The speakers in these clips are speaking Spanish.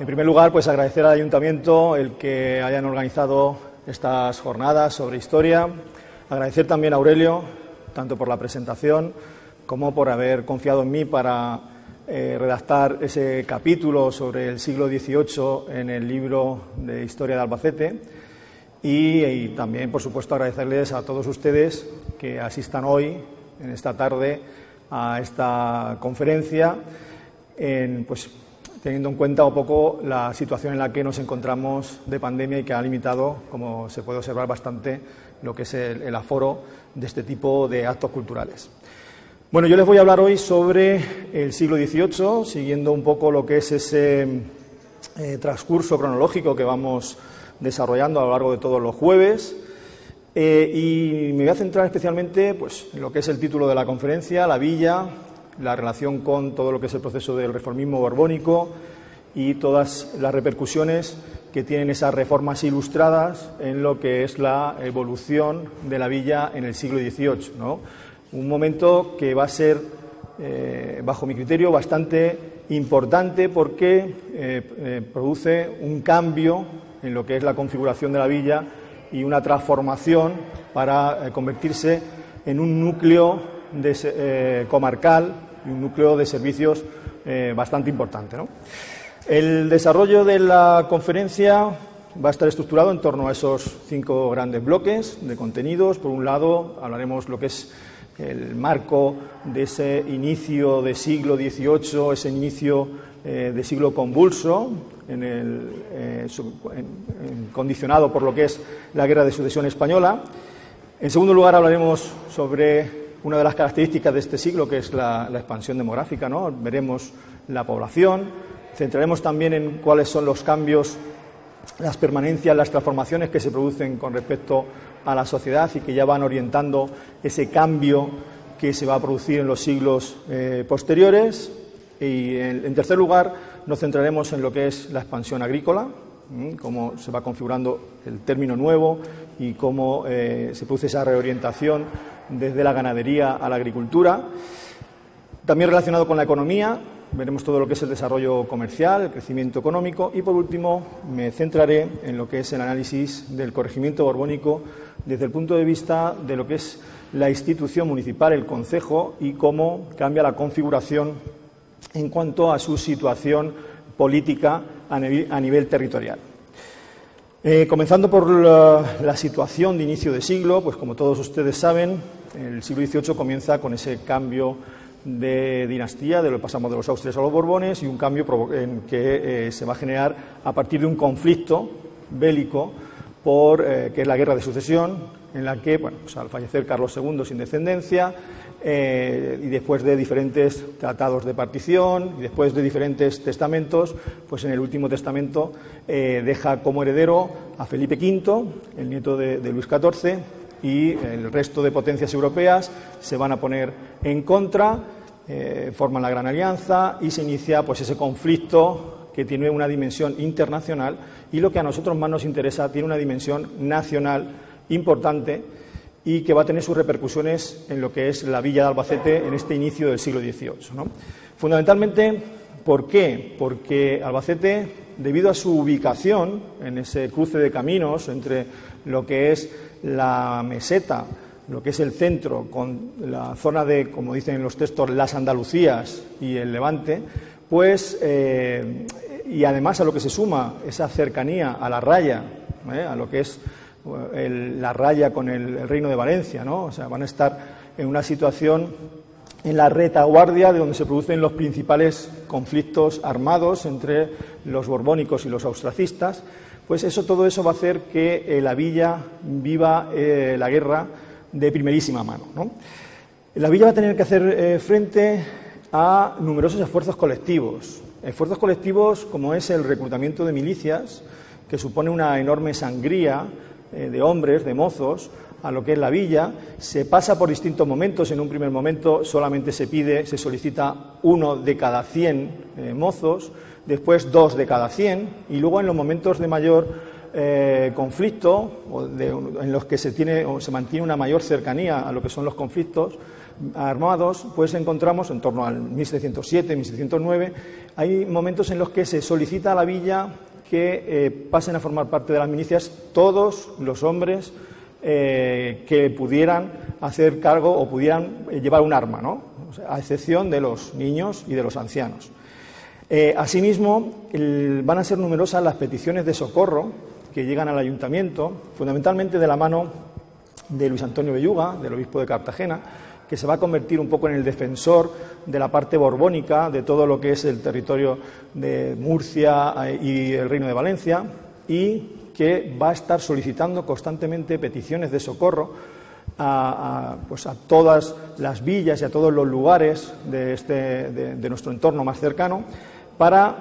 En primer lugar, pues agradecer al Ayuntamiento el que hayan organizado estas jornadas sobre historia. Agradecer también a Aurelio, tanto por la presentación como por haber confiado en mí para eh, redactar ese capítulo sobre el siglo XVIII en el libro de Historia de Albacete. Y, también, por supuesto, agradecerles a todos ustedes que asistan hoy, en esta tarde, a esta conferencia, pues, teniendo en cuenta un poco la situación en la que nos encontramos de pandemia y que ha limitado, como se puede observar bastante, lo que es el aforo de este tipo de actos culturales. Bueno, yo les voy a hablar hoy sobre el siglo XVIII, siguiendo un poco lo que es ese eh, transcurso cronológico que vamos desarrollando a lo largo de todos los jueves. Eh, y me voy a centrar especialmente pues, en lo que es el título de la conferencia, la villa, la relación con todo lo que es el proceso del reformismo borbónico y todas las repercusiones que tienen esas reformas ilustradas en lo que es la evolución de la villa en el siglo XVIII. ¿no? un momento que va a ser, eh, bajo mi criterio, bastante importante porque eh, eh, produce un cambio en lo que es la configuración de la villa y una transformación para convertirse en un núcleo comarcal y un núcleo de servicios bastante importante. El desarrollo de la conferencia va a estar estructurado en torno a esos cinco grandes bloques de contenidos. Por un lado, hablaremos lo que es el marco de ese inicio de siglo XVIII, ese inicio eh, de siglo convulso, eh, condicionado por lo que es la Guerra de Sucesión Española. En segundo lugar, hablaremos sobre una de las características de este siglo, que es la, expansión demográfica. ¿no? Veremos la población, centraremos también en cuáles son los cambios, las permanencias, las transformaciones que se producen con respecto a la sociedad y que ya van orientando ese cambio que se va a producir en los siglos eh, posteriores. Y en, tercer lugar, nos centraremos en lo que es la expansión agrícola, cómo se va configurando el término nuevo y cómo eh, se produce esa reorientación desde la ganadería a la agricultura. También relacionado con la economía, veremos todo lo que es el desarrollo comercial, el crecimiento económico y, por último, me centraré en lo que es el análisis del corregimiento borbónico desde el punto de vista de lo que es la institución municipal, el Consejo, y cómo cambia la configuración en cuanto a su situación política a nivel, territorial. Eh, comenzando por la, situación de inicio de siglo, pues como todos ustedes saben, el siglo XVIII comienza con ese cambio de dinastía, de lo pasamos de los Austrias a los Borbones, y un cambio en que eh, se va a generar a partir de un conflicto bélico por, eh, que es la guerra de sucesión, en la que, bueno, pues al fallecer Carlos II sin descendencia, eh, y después de diferentes tratados de partición, y después de diferentes testamentos, pues en el último testamento eh, deja como heredero a Felipe V, el nieto de, Luis XIV, y el resto de potencias europeas se van a poner en contra, forman la Gran Alianza y se inicia pues ese conflicto que tiene una dimensión internacional y lo que a nosotros más nos interesa tiene una dimensión nacional importante y que va a tener sus repercusiones en lo que es la villa de Albacete en este inicio del siglo XVIII. Fundamentalmente, ¿por qué? Porque Albacete, debido a su ubicación en ese cruce de caminos entre lo que es la meseta, lo que es el centro, con la zona de, como dicen en los textos, las Andalucías y el Levante, pues eh, y además a lo que se suma esa cercanía a la raya, ¿eh? a lo que es eh, la raya con el, Reino de Valencia, ¿no? O sea, van a estar en una situación en la retaguardia de donde se producen los principales conflictos armados entre los borbónicos y los austracistas, pues eso, todo eso va a hacer que eh, la villa viva la guerra de primerísima mano. La villa va a tener que hacer frente a numerosos esfuerzos colectivos, Esfuerzos colectivos como es el reclutamiento de milicias, que supone una enorme sangría eh, de hombres, de mozos, a lo que es la villa. Se pasa por distintos momentos. En un primer momento solamente se pide, se solicita uno de cada cien eh, mozos, después dos de cada cien, y luego en los momentos de mayor eh, conflicto, o en los que se, tiene, o se mantiene una mayor cercanía a lo que son los conflictos, armados, pues encontramos en torno al 1707, 1709, hay momentos en los que se solicita a la villa que eh, pasen a formar parte de las milicias todos los hombres eh, que pudieran hacer cargo o pudieran eh, llevar un arma, ¿no? a excepción de los niños y de los ancianos. asimismo, van a ser numerosas las peticiones de socorro que llegan al ayuntamiento, fundamentalmente de la mano de Luis Antonio Belluga, del obispo de Cartagena, que se va a convertir un poco en el defensor de la parte borbónica de todo lo que es el territorio de Murcia eh, y el Reino de Valencia y que va a estar solicitando constantemente peticiones de socorro a, pues a todas las villas y a todos los lugares de, este, de, nuestro entorno más cercano para,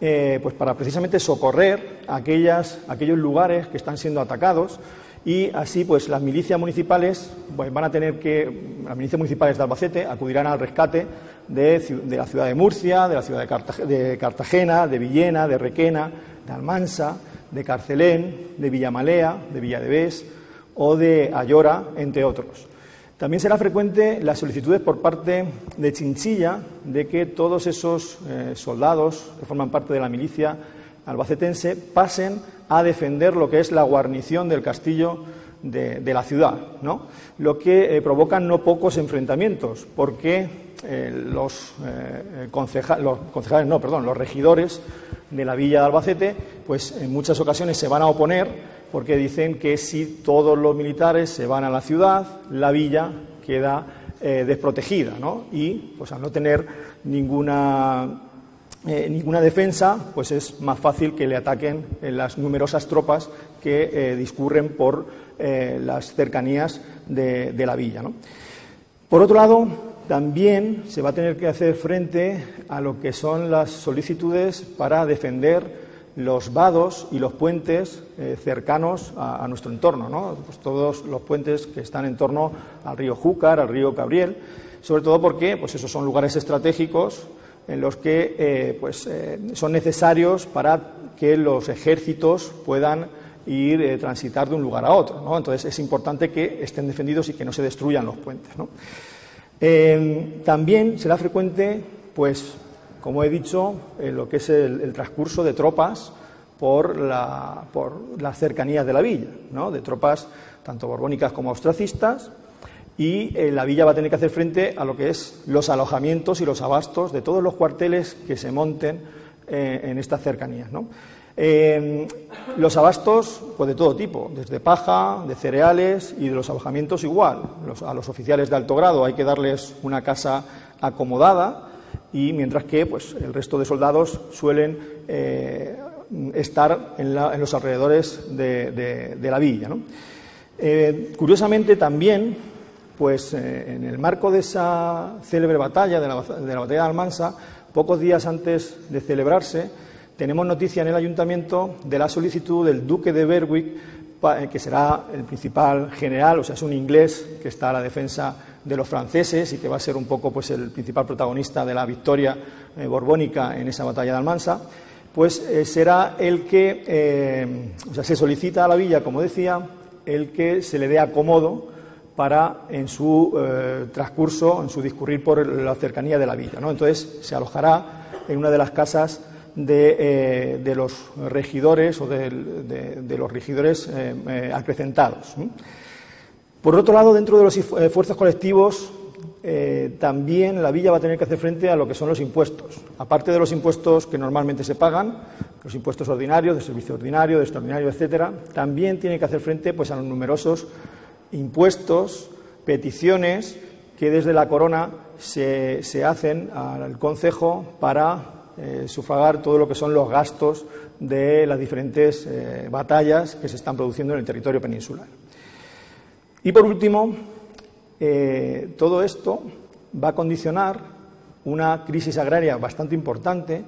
eh, pues para precisamente socorrer aquellas, aquellos lugares que están siendo atacados y así pues las milicias municipales pues, van a tener que, las milicias municipales de Albacete acudirán al rescate de, la ciudad de Murcia, de la ciudad de Cartagena, de Villena, de Requena, de Almansa, de Carcelén, de Villamalea, de Villadevés o de Ayora, entre otros. También será frecuente las solicitudes por parte de Chinchilla de que todos esos eh, soldados que forman parte de la milicia albacetense pasen a defender lo que es la guarnición del castillo de, la ciudad, ¿no? lo que eh, provoca no pocos enfrentamientos, porque eh, los, eh, los, concejales, no, perdón, los regidores de la villa de Albacete, pues en muchas ocasiones se van a oponer porque dicen que si todos los militares se van a la ciudad, la villa queda desprotegida, ¿no? Y pues al no tener ninguna eh, ninguna defensa, pues es más fácil que le ataquen las numerosas tropas que eh, discurren por eh, las cercanías de, la villa. Por otro lado, también se va a tener que hacer frente a lo que son las solicitudes para defender los vados y los puentes cercanos a, nuestro entorno, pues todos los puentes que están en torno al río Júcar, al río Cabriel, sobre todo porque pues esos son lugares estratégicos en los que eh, pues, eh, son necesarios para que los ejércitos puedan ir eh, transitar de un lugar a otro. Entonces es importante que estén defendidos y que no se destruyan los puentes. también será frecuente, pues, como he dicho, lo que es el, transcurso de tropas por, las cercanías de la villa, de tropas tanto borbónicas como austracistas y eh, la villa va a tener que hacer frente a lo que es los alojamientos y los abastos de todos los cuarteles que se monten eh, en estas cercanías. Eh, los abastos, pues de todo tipo, desde paja, de cereales y de los alojamientos igual. a los oficiales de alto grado hay que darles una casa acomodada y mientras que pues, el resto de soldados suelen estar en, los alrededores de, la villa. curiosamente también pues eh, en el marco de esa célebre batalla, de la, batalla de Almansa, pocos días antes de celebrarse, tenemos noticia en el ayuntamiento de la solicitud del duque de Berwick, eh, que será el principal general, o sea, es un inglés que está a la defensa de los franceses y que va a ser un poco pues, el principal protagonista de la victoria eh, borbónica en esa batalla de Almansa, pues será el que, o sea, se solicita a la villa, como decía, el que se le dé acomodo para en su eh, transcurso, en su discurrir por la cercanía de la villa. Entonces se alojará en una de las casas de, eh, los regidores o de, los regidores eh, acrecentados. Por otro lado, dentro de los esfuerzos colectivos, también la villa va a tener que hacer frente a lo que son los impuestos. Aparte de los impuestos que normalmente se pagan, los impuestos ordinarios, de servicio ordinario, de extraordinario, etcétera, también tiene que hacer frente pues, a los numerosos impuestos, peticiones que desde la corona se, hacen al Consejo para eh, sufragar todo lo que son los gastos de las diferentes eh, batallas que se están produciendo en el territorio peninsular. Y por último, eh, todo esto va a condicionar una crisis agraria bastante importante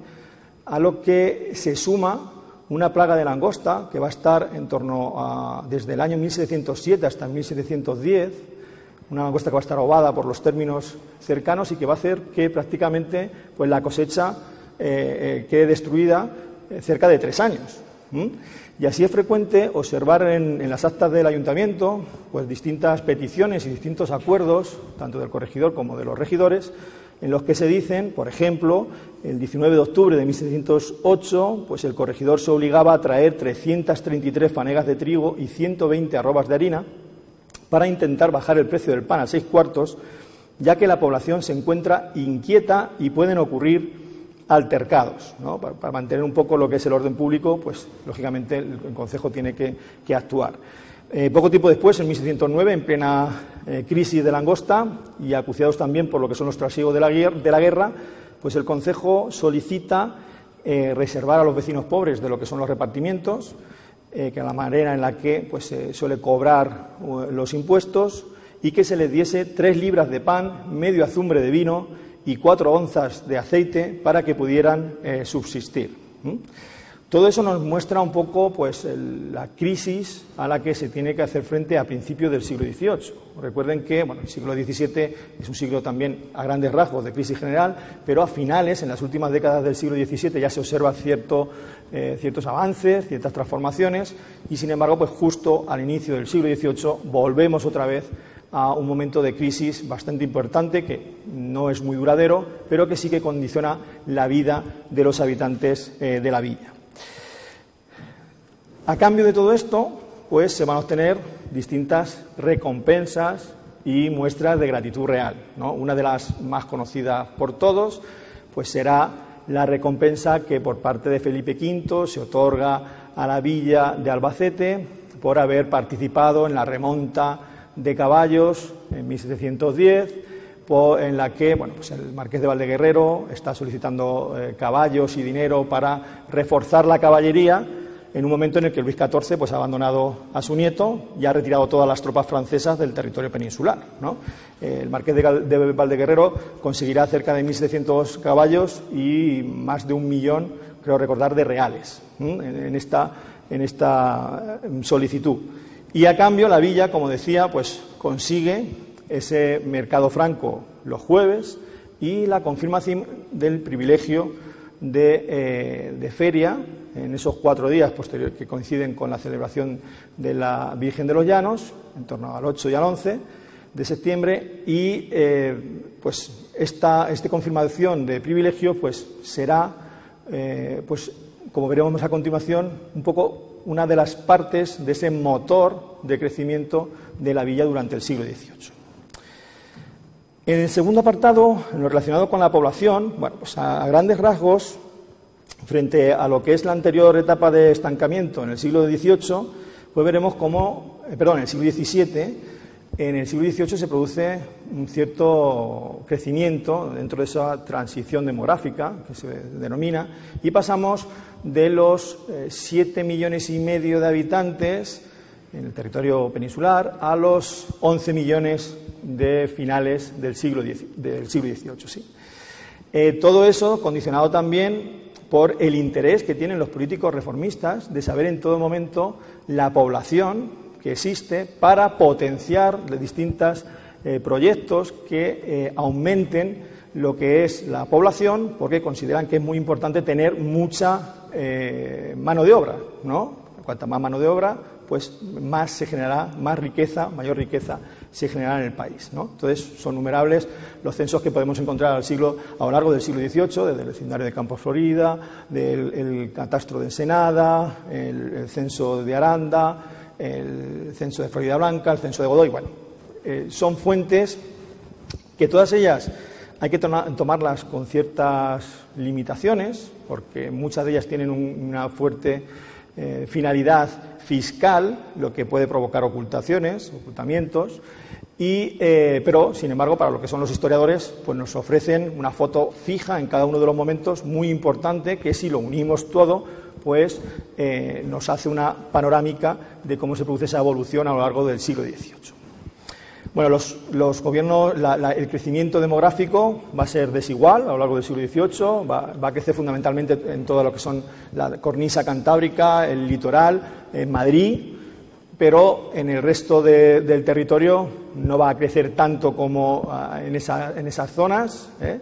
a lo que se suma una plaga de langosta que va a estar en torno a, desde el año 1707 hasta el 1710, una langosta que va a estar ovada por los términos cercanos y que va a hacer que prácticamente pues, la cosecha eh, eh, quede destruida eh, cerca de tres años. Y así es frecuente observar en, las actas del ayuntamiento pues, distintas peticiones y distintos acuerdos, tanto del corregidor como de los regidores, en los que se dicen, por ejemplo, el 19 de octubre de 1708, pues el corregidor se obligaba a traer 333 fanegas de trigo y 120 arrobas de harina para intentar bajar el precio del pan a seis cuartos, ya que la población se encuentra inquieta y pueden ocurrir altercados. Para, mantener un poco lo que es el orden público, pues lógicamente el, Consejo tiene que, actuar. Eh, poco tiempo después, en 1609, en plena eh, crisis de langosta y acuciados también por lo que son los trasiegos de la, guerra, pues el Consejo solicita eh, reservar a los vecinos pobres de lo que son los repartimientos, que es la manera en la que pues, se suele cobrar los impuestos, y que se les diese tres libras de pan, medio azumbre de vino y cuatro onzas de aceite para que pudieran subsistir. Todo eso nos muestra un poco pues, la crisis a la que se tiene que hacer frente a principios del siglo XVIII. Recuerden que el siglo XVII es un siglo también a grandes rasgos de crisis general, pero a finales, en las últimas décadas del siglo XVII, ya se observan eh, ciertos avances, ciertas transformaciones, y sin embargo, pues justo al inicio del siglo XVIII volvemos otra vez a un momento de crisis bastante importante que no es muy duradero, pero que sí que condiciona la vida de los habitantes eh, de la villa. A cambio de todo esto, pues se van a obtener distintas recompensas y muestras de gratitud real. Una de las más conocidas por todos, pues será la recompensa que por parte de Felipe V se otorga a la villa de Albacete por haber participado en la remonta de caballos en 1710, en la que bueno, pues el marqués de Valdeguerrero está solicitando eh, caballos y dinero para reforzar la caballería en un momento en el que Luis XIV pues, ha abandonado a su nieto y ha retirado todas las tropas francesas del territorio peninsular. El marqués de, Valdeguerrero conseguirá cerca de 1.700 caballos y más de un millón, creo recordar, de reales en, esta, en esta eh, solicitud. Y a cambio la villa, como decía, pues consigue ese mercado franco los jueves y la confirmación del privilegio de, eh, feria en esos cuatro días posteriores que coinciden con la celebración de la Virgen de los Llanos, en torno al 8 y al 11 de septiembre, y eh, pues esta, confirmación de privilegio pues será, eh, pues como veremos a continuación, un poco una de las partes de ese motor de crecimiento de la villa durante el siglo XVIII. En el segundo apartado, en lo relacionado con la población, bueno, pues a, grandes rasgos, frente a lo que es la anterior etapa de estancamiento en el siglo XVIII, pues veremos cómo, eh, perdón, en el siglo XVII, en el siglo XVIII se produce un cierto crecimiento dentro de esa transición demográfica que se denomina y pasamos de los eh, siete millones y medio de habitantes en el territorio peninsular a los 11 millones de finales del siglo, del siglo XVIII. Sí. Eh, todo eso condicionado también por el interés que tienen los políticos reformistas de saber en todo momento la población que existe para potenciar de distintos eh, proyectos que aumenten lo que es la población, porque consideran que es muy importante tener mucha eh, mano de obra, ¿no? Cuanta más mano de obra, pues más se generará, más riqueza, mayor riqueza se generará en el país. ¿no? Entonces, son numerables los censos que podemos encontrar al siglo, a lo largo del siglo XVIII, desde el vecindario de Campos Florida, del catastro de Ensenada, el, censo de Aranda, el censo de Florida Blanca, el censo de Godoy. Bueno, eh, son fuentes que todas ellas hay que tomarlas con ciertas limitaciones, porque muchas de ellas tienen una fuerte eh, finalidad fiscal, lo que puede provocar ocultaciones, ocultamientos, y, eh, pero, sin embargo, para lo que son los historiadores, pues nos ofrecen una foto fija en cada uno de los momentos, muy importante, que si lo unimos todo, pues eh, nos hace una panorámica de cómo se produce esa evolución a lo largo del siglo XVIII. Bueno, los, gobiernos, el crecimiento demográfico va a ser desigual a lo largo del siglo XVIII, va, a crecer fundamentalmente en todo lo que son la cornisa cantábrica, el litoral, en Madrid, pero en el resto del territorio no va a crecer tanto como ah, en, esas zonas. ¿eh?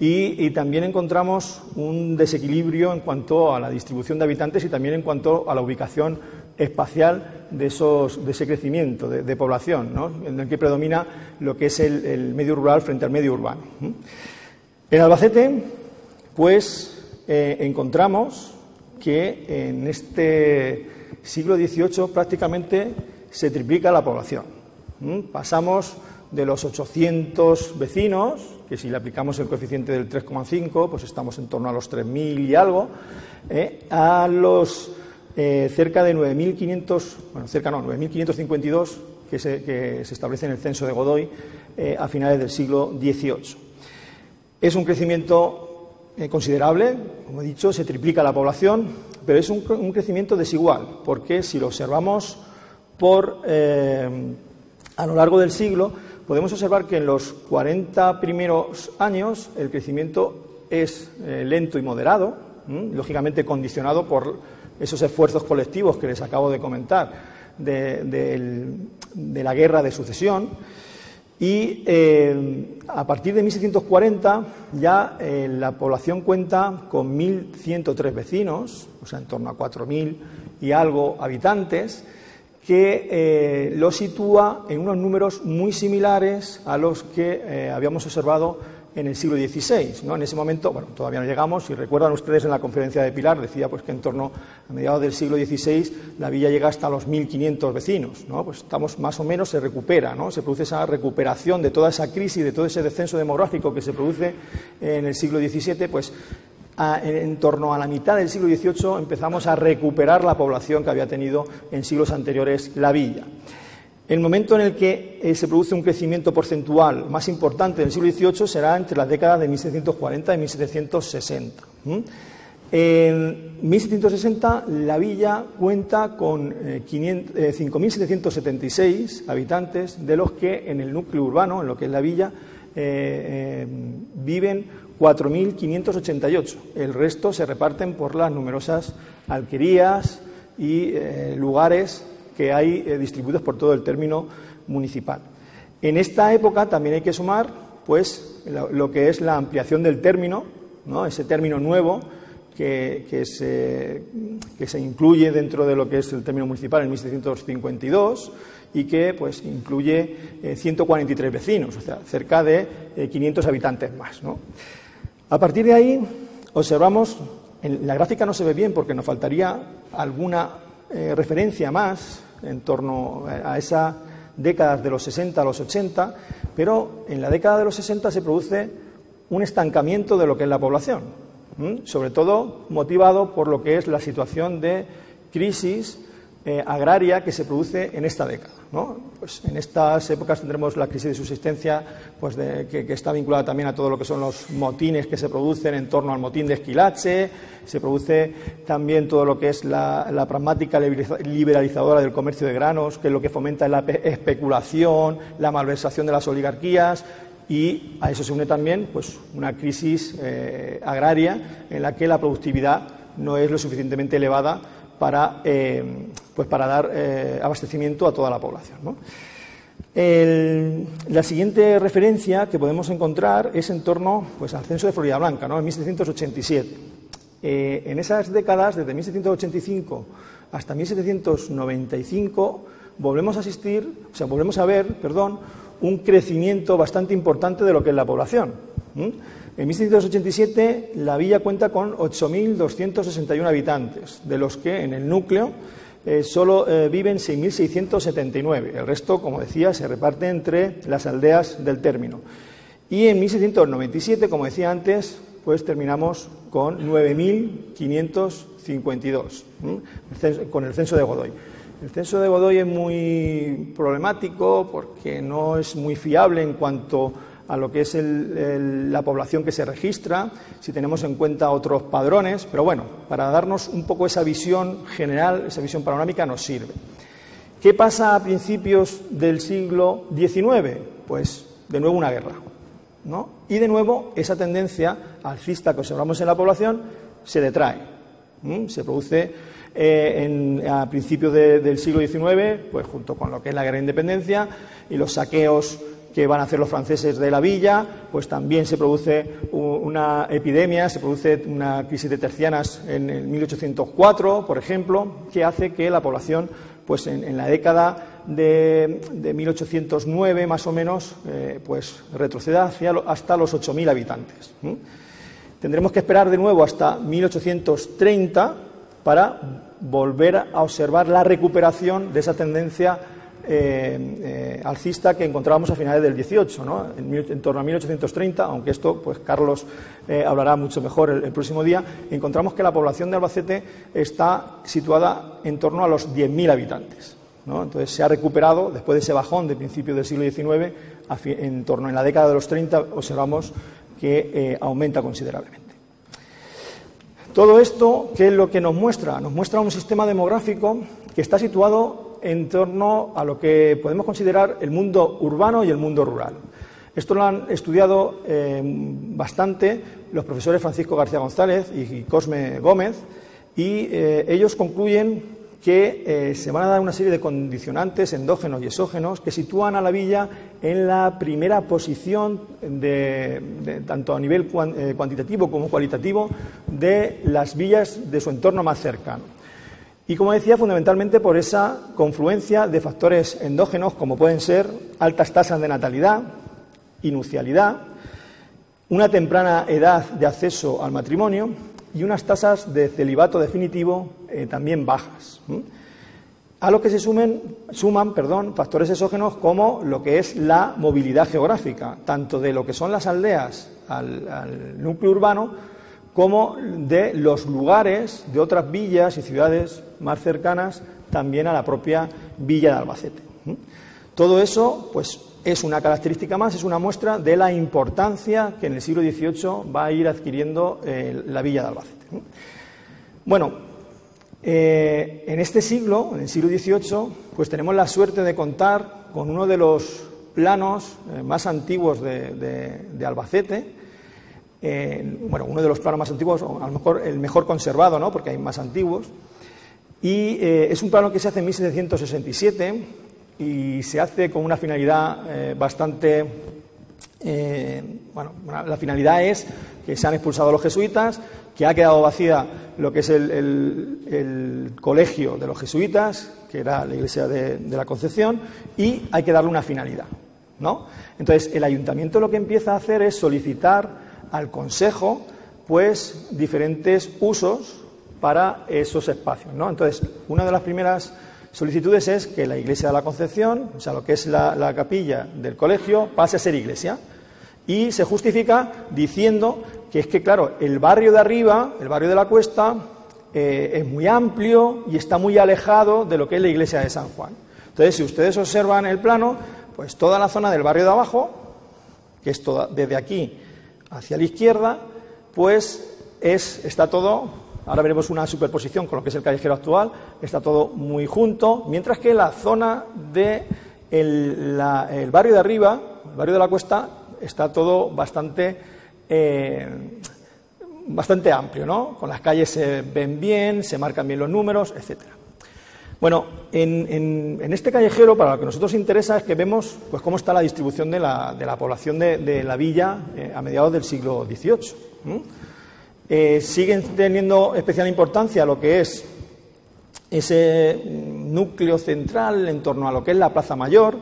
y, también encontramos un desequilibrio en cuanto a la distribución de habitantes y también en cuanto a la ubicación espacial de, esos, de ese crecimiento de, población, en el que predomina lo que es el, medio rural frente al medio urbano. En Albacete, pues, eh, encontramos que en este siglo XVIII prácticamente se triplica la población. Pasamos de los 800 vecinos, que si le aplicamos el coeficiente del 3,5, pues estamos en torno a los 3.000 y algo, ¿eh? a los eh, cerca de 9.500, bueno, cerca no, 9.552 que se, que se establece en el censo de Godoy eh, a finales del siglo XVIII. Es un crecimiento considerable, como he dicho, se triplica la población, pero es un, un crecimiento desigual, porque si lo observamos por, a lo largo del siglo, podemos observar que en los 40 primeros años el crecimiento es eh, lento y moderado, lógicamente condicionado por esos esfuerzos colectivos que les acabo de comentar de, la guerra de sucesión. Y eh, a partir de 1640 ya eh, la población cuenta con 1.103 vecinos, o sea, en torno a 4.000 y algo habitantes, que eh, lo sitúa en unos números muy similares a los que eh, habíamos observado en el siglo XVI. ¿no? En ese momento, bueno, todavía no llegamos, si recuerdan ustedes en la conferencia de Pilar, decía pues, que en torno a mediados del siglo XVI la villa llega hasta los 1.500 vecinos. ¿no? Pues estamos más o menos, se recupera, ¿no? se produce esa recuperación de toda esa crisis, de todo ese descenso demográfico que se produce en el siglo XVII, pues en torno a la mitad del siglo XVIII empezamos a recuperar la población que había tenido en siglos anteriores la villa. El momento en el que eh, se produce un crecimiento porcentual más importante del siglo XVIII será entre las décadas de 1740 y 1760. En 1760 la villa cuenta con 5.776 eh, habitantes, de los que en el núcleo urbano, en lo que es la villa, eh, viven 4.588. El resto se reparten por las numerosas alquerías y eh, lugares que hay eh, distribuidos por todo el término municipal. En esta época también hay que sumar pues, lo, que es la ampliación del término, ¿no? ese término nuevo que, se, que, se, incluye dentro de lo que es el término municipal en 1752 y que pues, incluye 143 eh, vecinos, o sea, cerca de 500 habitantes más. A partir de ahí, observamos, la gráfica no se ve bien porque nos faltaría alguna eh, referencia más en torno a esas décadas de los 60 a los 80, pero en la década de los 60 se produce un estancamiento de lo que es la población, sobre todo motivado por lo que es la situación de crisis eh, agraria que se produce en esta década. Pues en estas épocas tendremos la crisis de subsistencia pues que, está vinculada también a todo lo que son los motines que se producen en torno al motín de Esquilache, se produce también todo lo que es la, pragmática liberalizadora del comercio de granos, que es lo que fomenta la especulación, la malversación de las oligarquías, y a eso se une también pues, una crisis eh, agraria en la que la productividad no es lo suficientemente elevada para, eh, pues para dar eh, abastecimiento a toda la población. la siguiente referencia que podemos encontrar es en torno pues, al censo de Florida Blanca, ¿no? en 1787. Eh, en esas décadas, desde 1785 hasta 1795, volvemos a asistir, o sea, volvemos a ver, perdón, un crecimiento bastante importante de lo que es la población. En 1787 la villa cuenta con 8.261 habitantes, de los que en el núcleo eh, solo eh, viven 6.679. El resto, como decía, se reparte entre las aldeas del término. Y en 1697, como decía antes, pues terminamos con 9.552, con el censo de Godoy. El censo de Godoy es muy problemático porque no es muy fiable en cuanto a lo que es la población que se registra, si tenemos en cuenta otros padrones, pero bueno, para darnos un poco esa visión general, esa visión panorámica nos sirve. ¿Qué pasa a principios del siglo XIX? Pues de nuevo una guerra. ¿no? Y de nuevo esa tendencia alcista que observamos en la población se detrae. Se produce eh, a principios del siglo XIX, pues junto con lo que es la guerra de independencia y los saqueos que van a hacer los franceses de la villa, pues también se produce una epidemia, se produce una crisis de tercianas en 1804, por ejemplo, que hace que la población, pues en, la década de, 1809 más o menos, eh, pues retroceda hacia hasta los 8.000 habitantes. Tendremos que esperar de nuevo hasta 1830 para volver a observar la recuperación de esa tendencia eh, eh, alcista que encontrábamos a finales del 18, ¿no? en, torno a 1830, aunque esto, pues Carlos eh, hablará mucho mejor el, próximo día, encontramos que la población de Albacete está situada en torno a los 10.000 habitantes. Entonces se ha recuperado, después de ese bajón de principios del siglo XIX, en torno en la década de los 30, observamos que aumenta considerablemente. Todo esto, ¿qué es lo que nos muestra? Nos muestra un sistema demográfico que está situado en torno a lo que podemos considerar el mundo urbano y el mundo rural. Esto lo han estudiado eh, bastante los profesores Francisco García González y Cosme Gómez y eh, ellos concluyen que eh, se van a dar una serie de condicionantes endógenos y exógenos que sitúan a la villa en la primera posición, tanto a nivel cuantitativo como cualitativo, de las villas de su entorno más cercano. Y como decía, fundamentalmente por esa confluencia de factores endógenos como pueden ser altas tasas de natalidad, inucialidad, una temprana edad de acceso al matrimonio y unas tasas de celibato definitivo eh, también bajas. A lo que se suman perdón, factores exógenos como lo que es la movilidad geográfica, tanto de lo que son las aldeas al núcleo urbano como de los lugares de otras villas y ciudades más cercanas también a la propia villa de Albacete. Todo eso, pues, es una característica más, es una muestra de la importancia que en el siglo XVIII va a ir adquiriendo eh, la villa de Albacete. Bueno, eh, en este siglo, en el siglo XVIII, pues tenemos la suerte de contar con uno de los planos eh, más antiguos de Albacete, bueno, uno de los planos más antiguos, o a lo mejor el mejor conservado, ¿no? porque hay más antiguos. Y eh, es un plano que se hace en 1767 y se hace con una finalidad eh, bastante. Eh, bueno, la finalidad es que se han expulsado los jesuitas, que ha quedado vacía lo que es el, colegio de los jesuitas, que era la iglesia de, de la Concepción, y hay que darle una finalidad. ¿no? Entonces, el ayuntamiento lo que empieza a hacer es solicitar al Consejo pues diferentes usos para esos espacios. ¿no? Entonces, una de las primeras solicitudes es que la iglesia de la Concepción, o sea, lo que es la, capilla del colegio, pase a ser iglesia. Y se justifica diciendo que es que, claro, el barrio de arriba, el barrio de la cuesta, eh, es muy amplio y está muy alejado de lo que es la iglesia de San Juan. Entonces, si ustedes observan el plano, pues toda la zona del barrio de abajo, que es toda, desde aquí hacia la izquierda, pues es, está todo, ahora veremos una superposición con lo que es el callejero actual, está todo muy junto, mientras que la zona del de el barrio de arriba, el barrio de la cuesta, está todo bastante, eh, bastante amplio, ¿no? Con las calles se ven bien, se marcan bien los números, etcétera. Bueno, en, este callejero, para lo que nosotros interesa es que vemos pues, cómo está la distribución de la, población de, la villa eh, a mediados del siglo XVIII. Eh, siguen teniendo especial importancia lo que es ese núcleo central en torno a lo que es la Plaza Mayor,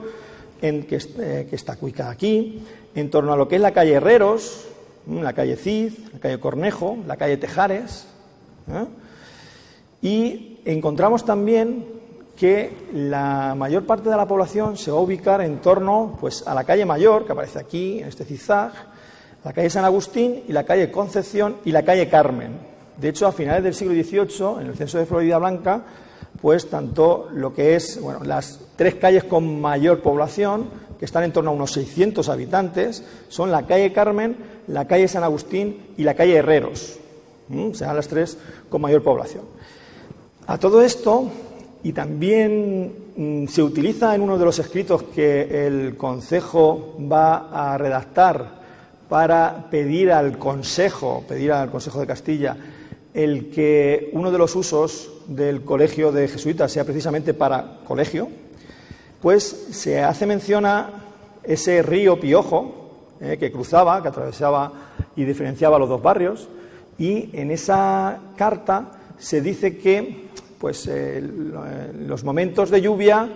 eh, que, está ubicada aquí, en torno a lo que es la calle Herreros, la calle Cid, la calle Cornejo, la calle Tejares. Y encontramos también que la mayor parte de la población se va a ubicar en torno pues, a la calle Mayor, que aparece aquí, en este zigzag, la calle San Agustín y la calle Concepción y la calle Carmen. De hecho, a finales del siglo XVIII, en el censo de Florida Blanca, pues tanto lo que es bueno, las tres calles con mayor población, que están en torno a unos 600 habitantes, son la calle Carmen, la calle San Agustín y la calle Herreros. ¿Mm? Serán las tres con mayor población. A todo esto, y también mm, se utiliza en uno de los escritos que el Consejo va a redactar para pedir al Consejo, pedir al Consejo de Castilla, el que uno de los usos del colegio de jesuitas sea precisamente para colegio, pues se hace mención a ese río Piojo que cruzaba, que atravesaba y diferenciaba los dos barrios, y en esa carta se dice que pues, los momentos de lluvia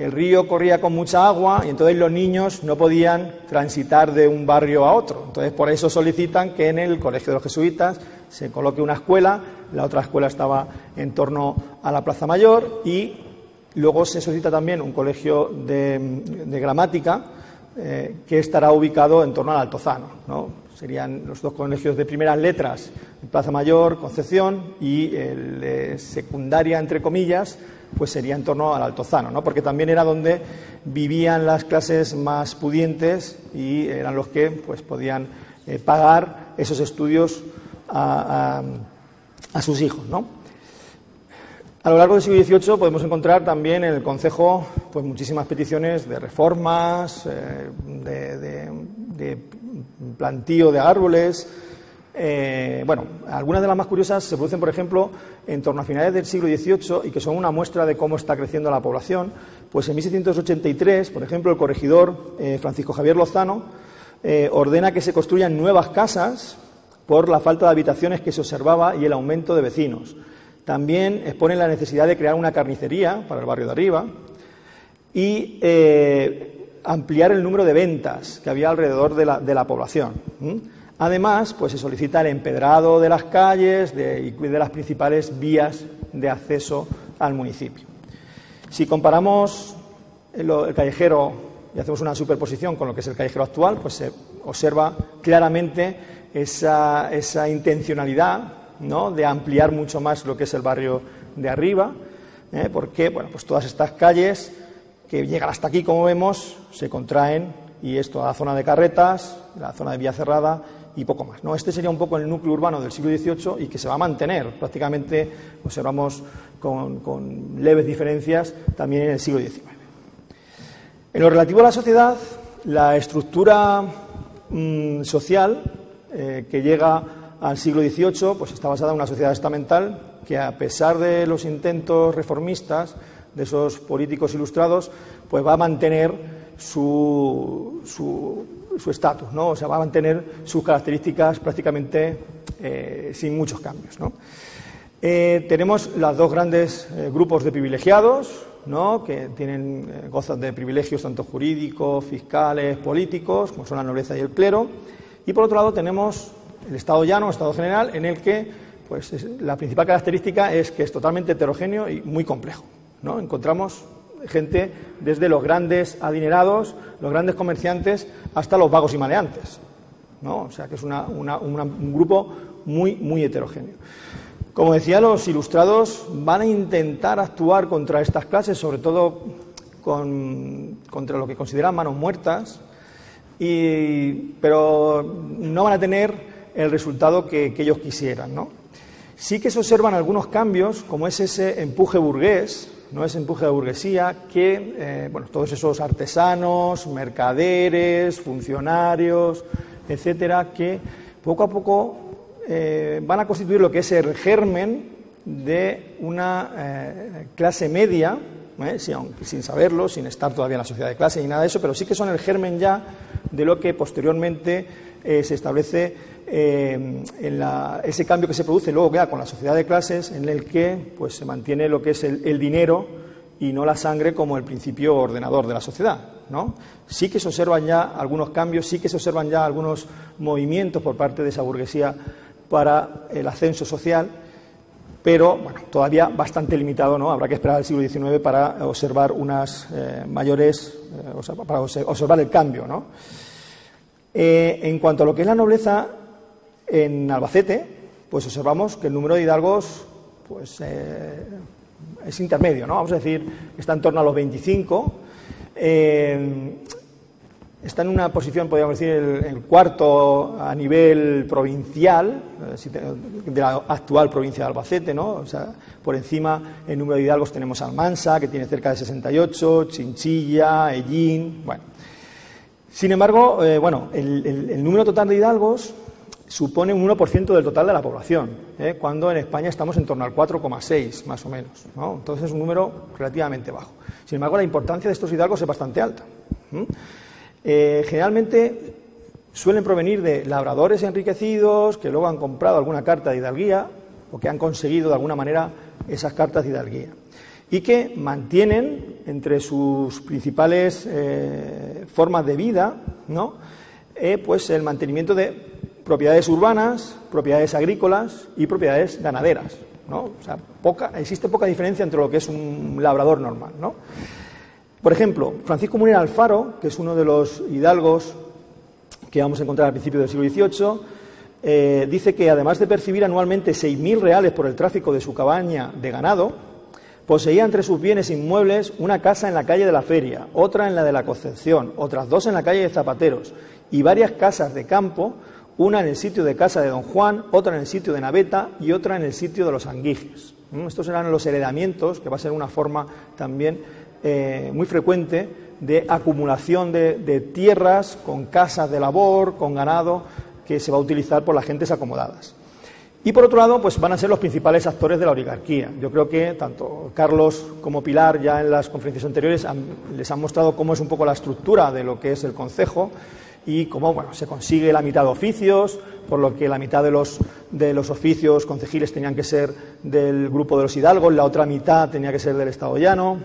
el río corría con mucha agua y entonces los niños no podían transitar de un barrio a otro. Entonces, por eso solicitan que en el Colegio de los Jesuitas se coloque una escuela, la otra escuela estaba en torno a la Plaza Mayor y luego se solicita también un colegio de, gramática eh, que estará ubicado en torno al Altozano. Serían los dos colegios de primeras letras, Plaza Mayor, Concepción, y el de secundaria, entre comillas, pues sería en torno al Altozano, ¿no? porque también era donde vivían las clases más pudientes y eran los que pues, podían eh, pagar esos estudios a, sus hijos. ¿no? A lo largo del siglo XVIII podemos encontrar también en el Consejo pues, muchísimas peticiones de reformas, eh, de plantío de árboles, eh, bueno, algunas de las más curiosas se producen, por ejemplo, en torno a finales del siglo XVIII y que son una muestra de cómo está creciendo la población. Pues en 1683, por ejemplo, el corregidor eh, Francisco Javier Lozano eh, ordena que se construyan nuevas casas por la falta de habitaciones que se observaba y el aumento de vecinos. También expone la necesidad de crear una carnicería para el barrio de arriba y ampliar el número de ventas que había alrededor de la, población. Además, pues se solicita el empedrado de las calles y de las principales vías de acceso al municipio. Si comparamos el, callejero y hacemos una superposición con lo que es el callejero actual, pues se observa claramente esa, intencionalidad de ampliar mucho más lo que es el barrio de arriba, ¿eh? porque bueno, pues todas estas calles que llegan hasta aquí, como vemos, se contraen y esto a la zona de carretas, la zona de vía cerrada y poco más. ¿no? Este sería un poco el núcleo urbano del siglo XVIII y que se va a mantener prácticamente, observamos con, leves diferencias, también en el siglo XIX. En lo relativo a la sociedad, la estructura mm, social eh, que llega al siglo XVIII pues está basada en una sociedad estamental que, a pesar de los intentos reformistas de esos políticos ilustrados, pues va a mantener su, su estatus, ¿no? O sea, va a mantener sus características prácticamente eh, sin muchos cambios. Eh, tenemos los dos grandes eh, grupos de privilegiados, ¿no? que tienen, gozan de privilegios tanto jurídicos, fiscales, políticos, como son la nobleza y el clero. Y por otro lado tenemos el Estado llano, el Estado general, en el que pues, la principal característica es que es totalmente heterogéneo y muy complejo. ¿No? Encontramos gente desde los grandes adinerados, los grandes comerciantes, hasta los vagos y maleantes. ¿no? O sea que es un grupo muy, muy heterogéneo. Como decía, los ilustrados van a intentar actuar contra estas clases, sobre todo contra lo que consideran manos muertas, pero no van a tener el resultado que, ellos quisieran. Sí que se observan algunos cambios, como es ese empuje burgués, no es empuje de burguesía, que eh, bueno, todos esos artesanos, mercaderes, funcionarios, etcétera, que poco a poco eh, van a constituir lo que es el germen de una eh, clase media, sin, saberlo, sin estar todavía en la sociedad de clase ni nada de eso, pero sí que son el germen ya de lo que posteriormente se establece en ese cambio que se produce luego ya con la sociedad de clases, en el que pues, se mantiene lo que es el, dinero y no la sangre como el principio ordenador de la sociedad. ¿no? Sí que se observan ya algunos cambios, sí que se observan ya algunos movimientos por parte de esa burguesía para el ascenso social, pero bueno, todavía bastante limitado, ¿no? Habrá que esperar al siglo XIX para observar unas eh, mayores, eh, para observar el cambio, ¿no? Eh, en cuanto a lo que es la nobleza, en Albacete, pues observamos que el número de hidalgos pues, eh, es intermedio, ¿no? Vamos a decir, está en torno a los 25. Eh, está en una posición, podríamos decir, el, cuarto a nivel provincial, eh, de la actual provincia de Albacete, ¿no? O sea, por encima, el número de hidalgos tenemos Almansa, que tiene cerca de 68, Chinchilla, Ellín, bueno. Sin embargo, bueno, el número total de hidalgos supone un 1% del total de la población, ¿eh? cuando en España estamos en torno al 4,6 más o menos. Entonces es un número relativamente bajo. Sin embargo, la importancia de estos hidalgos es bastante alta. eh, generalmente suelen provenir de labradores enriquecidos que luego han comprado alguna carta de hidalguía o que han conseguido de alguna manera esas cartas de hidalguía y que mantienen entre sus principales eh, formas de vida ¿no? Pues el mantenimiento de propiedades urbanas, propiedades agrícolas y propiedades ganaderas. ¿no? O sea, poca, existe poca diferencia entre lo que es un labrador normal. ¿no? Por ejemplo, Francisco Munera Alfaro, que es uno de los hidalgos que vamos a encontrar al principio del siglo XVIII, eh, dice que además de percibir anualmente 6.000 reales por el tráfico de su cabaña de ganado, poseía entre sus bienes inmuebles una casa en la calle de la Feria, otra en la de la Concepción, otras dos en la calle de Zapateros y varias casas de campo, una en el sitio de casa de Don Juan, otra en el sitio de Naveta y otra en el sitio de los Anguijes. Estos eran los heredamientos, que va a ser una forma también eh, muy frecuente de acumulación de, tierras con casas de labor, con ganado, que se va a utilizar por las gentes acomodadas. Y por otro lado, pues van a ser los principales actores de la oligarquía. Yo creo que tanto Carlos como Pilar ya en las conferencias anteriores les han mostrado cómo es un poco la estructura de lo que es el Consejo y cómo bueno, se consigue la mitad de oficios, por lo que la mitad de los, de los oficios concejiles tenían que ser del grupo de los hidalgos, la otra mitad tenía que ser del Estado llano.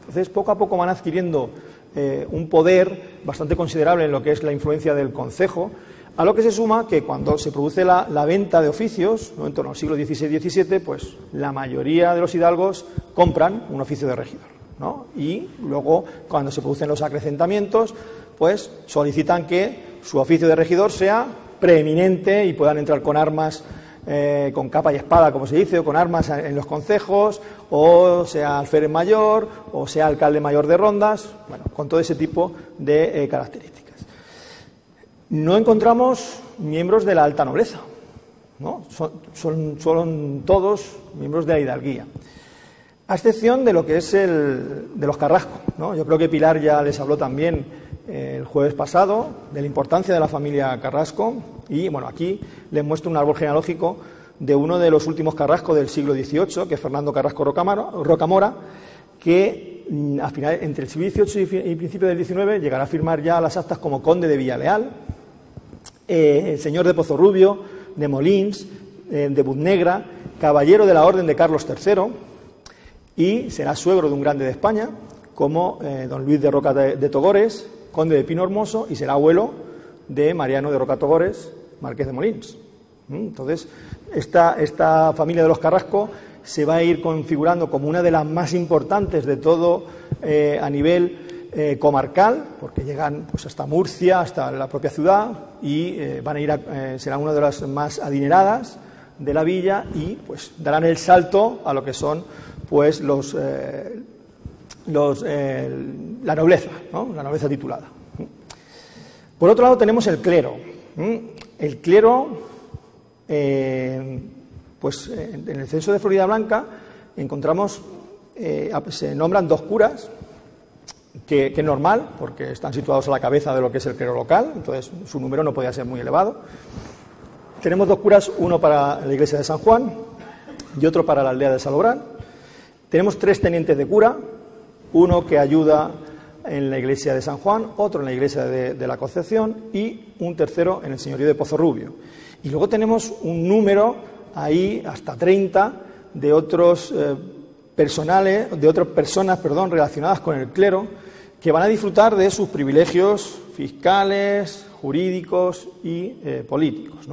Entonces, poco a poco van adquiriendo eh, un poder bastante considerable en lo que es la influencia del Consejo, a lo que se suma que cuando se produce la, venta de oficios, en torno al siglo XVI-XVII, pues la mayoría de los hidalgos compran un oficio de regidor. Y luego, cuando se producen los acrecentamientos, pues solicitan que su oficio de regidor sea preeminente y puedan entrar con armas eh, con capa y espada, como se dice, o con armas en los concejos, o sea alférez mayor, o sea alcalde mayor de rondas, bueno, con todo ese tipo de eh, características. No encontramos miembros de la alta nobleza, ¿no? son, son, todos miembros de la hidalguía, a excepción de lo que es el de los carrascos. ¿no? Yo creo que Pilar ya les habló también el jueves pasado de la importancia de la familia Carrasco y bueno, aquí les muestro un árbol genealógico de uno de los últimos Carrasco del siglo XVIII, que es Fernando Carrasco Rocamora, que mm, al final, entre el siglo XVIII y principio del XIX llegará a firmar ya las actas como conde de Villaleal, eh, señor de Pozorrubio, de Molins, eh, de Budnegra, caballero de la Orden de Carlos III y será suegro de un grande de España, como don Luis de Roca de Togores, conde de Pino Hermoso y será abuelo de Mariano de Rocatogores, marqués de Molins. ¿Mm? Entonces, esta, esta familia de los Carrasco se va a ir configurando como una de las más importantes de todo eh, a nivel eh, comarcal, porque llegan pues, hasta Murcia, hasta la propia ciudad, y eh, van a ir serán una de las más adineradas de la villa y pues darán el salto a lo que son pues los eh, la nobleza, la nobleza titulada. Por otro lado tenemos el clero. El clero, eh, pues en el censo de Florida Blanca encontramos, eh, se nombran dos curas, que, que, es normal, porque están situados a la cabeza de lo que es el clero local, entonces su número no podía ser muy elevado. Tenemos dos curas, uno para la iglesia de San Juan y otro para la aldea de Salobrán. Tenemos tres tenientes de cura, uno que ayuda en la iglesia de San Juan, otro en la iglesia de, la Concepción y un tercero en el señorío de Pozorrubio. Y luego tenemos un número ahí, hasta 30, de otros eh, personales, de otras personas, perdón, relacionadas con el clero, que van a disfrutar de sus privilegios fiscales, jurídicos y eh, políticos.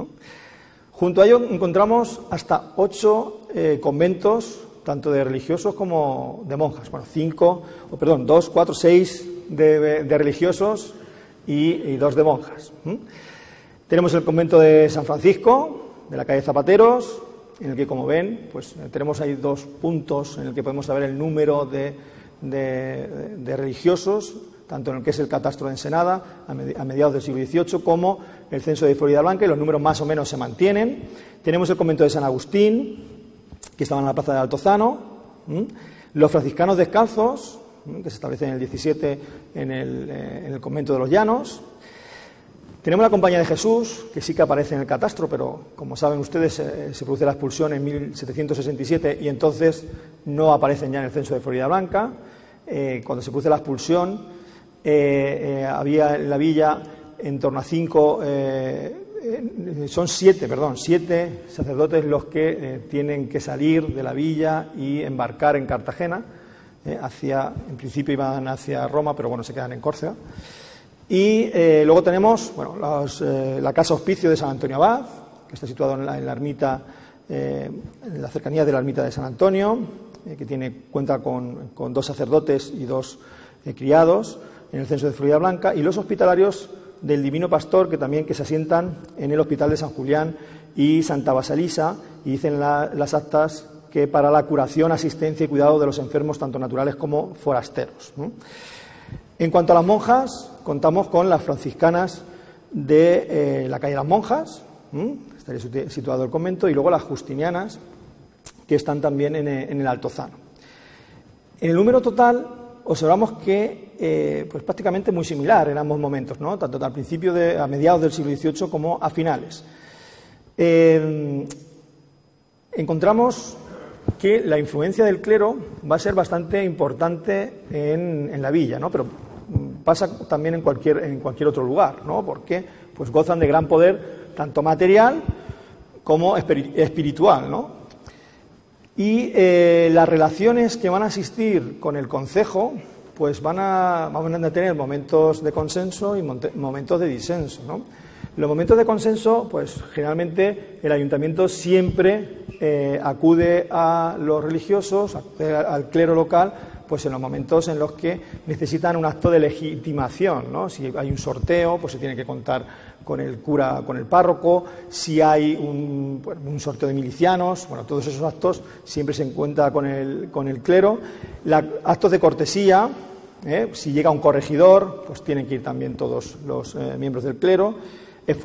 Junto a ello encontramos hasta ocho eh, conventos tanto de religiosos como de monjas. Bueno, cinco, o perdón, dos, cuatro, seis de, religiosos y, dos de monjas. Tenemos el convento de San Francisco, de la calle Zapateros, en el que, como ven, pues tenemos ahí dos puntos en el que podemos saber el número de, de religiosos, tanto en el que es el catastro de Ensenada a mediados del siglo XVIII como el censo de Florida Blanca, y los números más o menos se mantienen. Tenemos el convento de San Agustín, que estaban en la plaza de Altozano, los franciscanos descalzos, que se establecen en el 17 eh, en el, convento de los Llanos. Tenemos la Compañía de Jesús, que sí que aparece en el catastro, pero como saben ustedes, eh, se produce la expulsión en 1767 y entonces no aparecen ya en el censo de Florida Blanca. Eh, cuando se produce la expulsión, había en la villa en torno a cinco, son siete, perdón, siete sacerdotes los que tienen que salir de la villa y embarcar en Cartagena. hacia, en principio iban hacia Roma, pero bueno, se quedan en Córcega. Y luego tenemos bueno, la casa hospicio de San Antonio Abad, que está situado en la, ermita, eh, en la cercanía de la ermita de San Antonio, eh, que tiene, cuenta con, dos sacerdotes y dos eh, criados en el censo de Florida Blanca, y los hospitalarios del Divino Pastor, que también que se asientan en el Hospital de San Julián y Santa Basalisa, y dicen las actas que para la curación, asistencia y cuidado de los enfermos, tanto naturales como forasteros. En cuanto a las monjas, contamos con las franciscanas de la calle de las Monjas, estaría situado el convento, y luego las justinianas, que están también en, eh, el Altozano. En el número total observamos que eh, pues prácticamente muy similar en ambos momentos, ¿no? tanto al principio, de, a mediados del siglo XVIII como a finales. Eh, encontramos que la influencia del clero va a ser bastante importante en, la villa, ¿no? pero pasa también en cualquier, en cualquier otro lugar, ¿no? porque pues gozan de gran poder tanto material como espiritual, ¿no? Y eh, las relaciones que van a existir con el Consejo, pues van a, van a tener momentos de consenso y momentos de disenso. Los momentos de consenso, pues generalmente el ayuntamiento siempre eh, acude a los religiosos, al clero local, pues en los momentos en los que necesitan un acto de legitimación. Si hay un sorteo, pues se tiene que contar con el cura, con el párroco, si hay un, sorteo de milicianos, bueno, todos esos actos siempre se encuentra con el, con el clero. actos de cortesía, ¿eh? si llega un corregidor, pues tienen que ir también todos los eh, miembros del clero.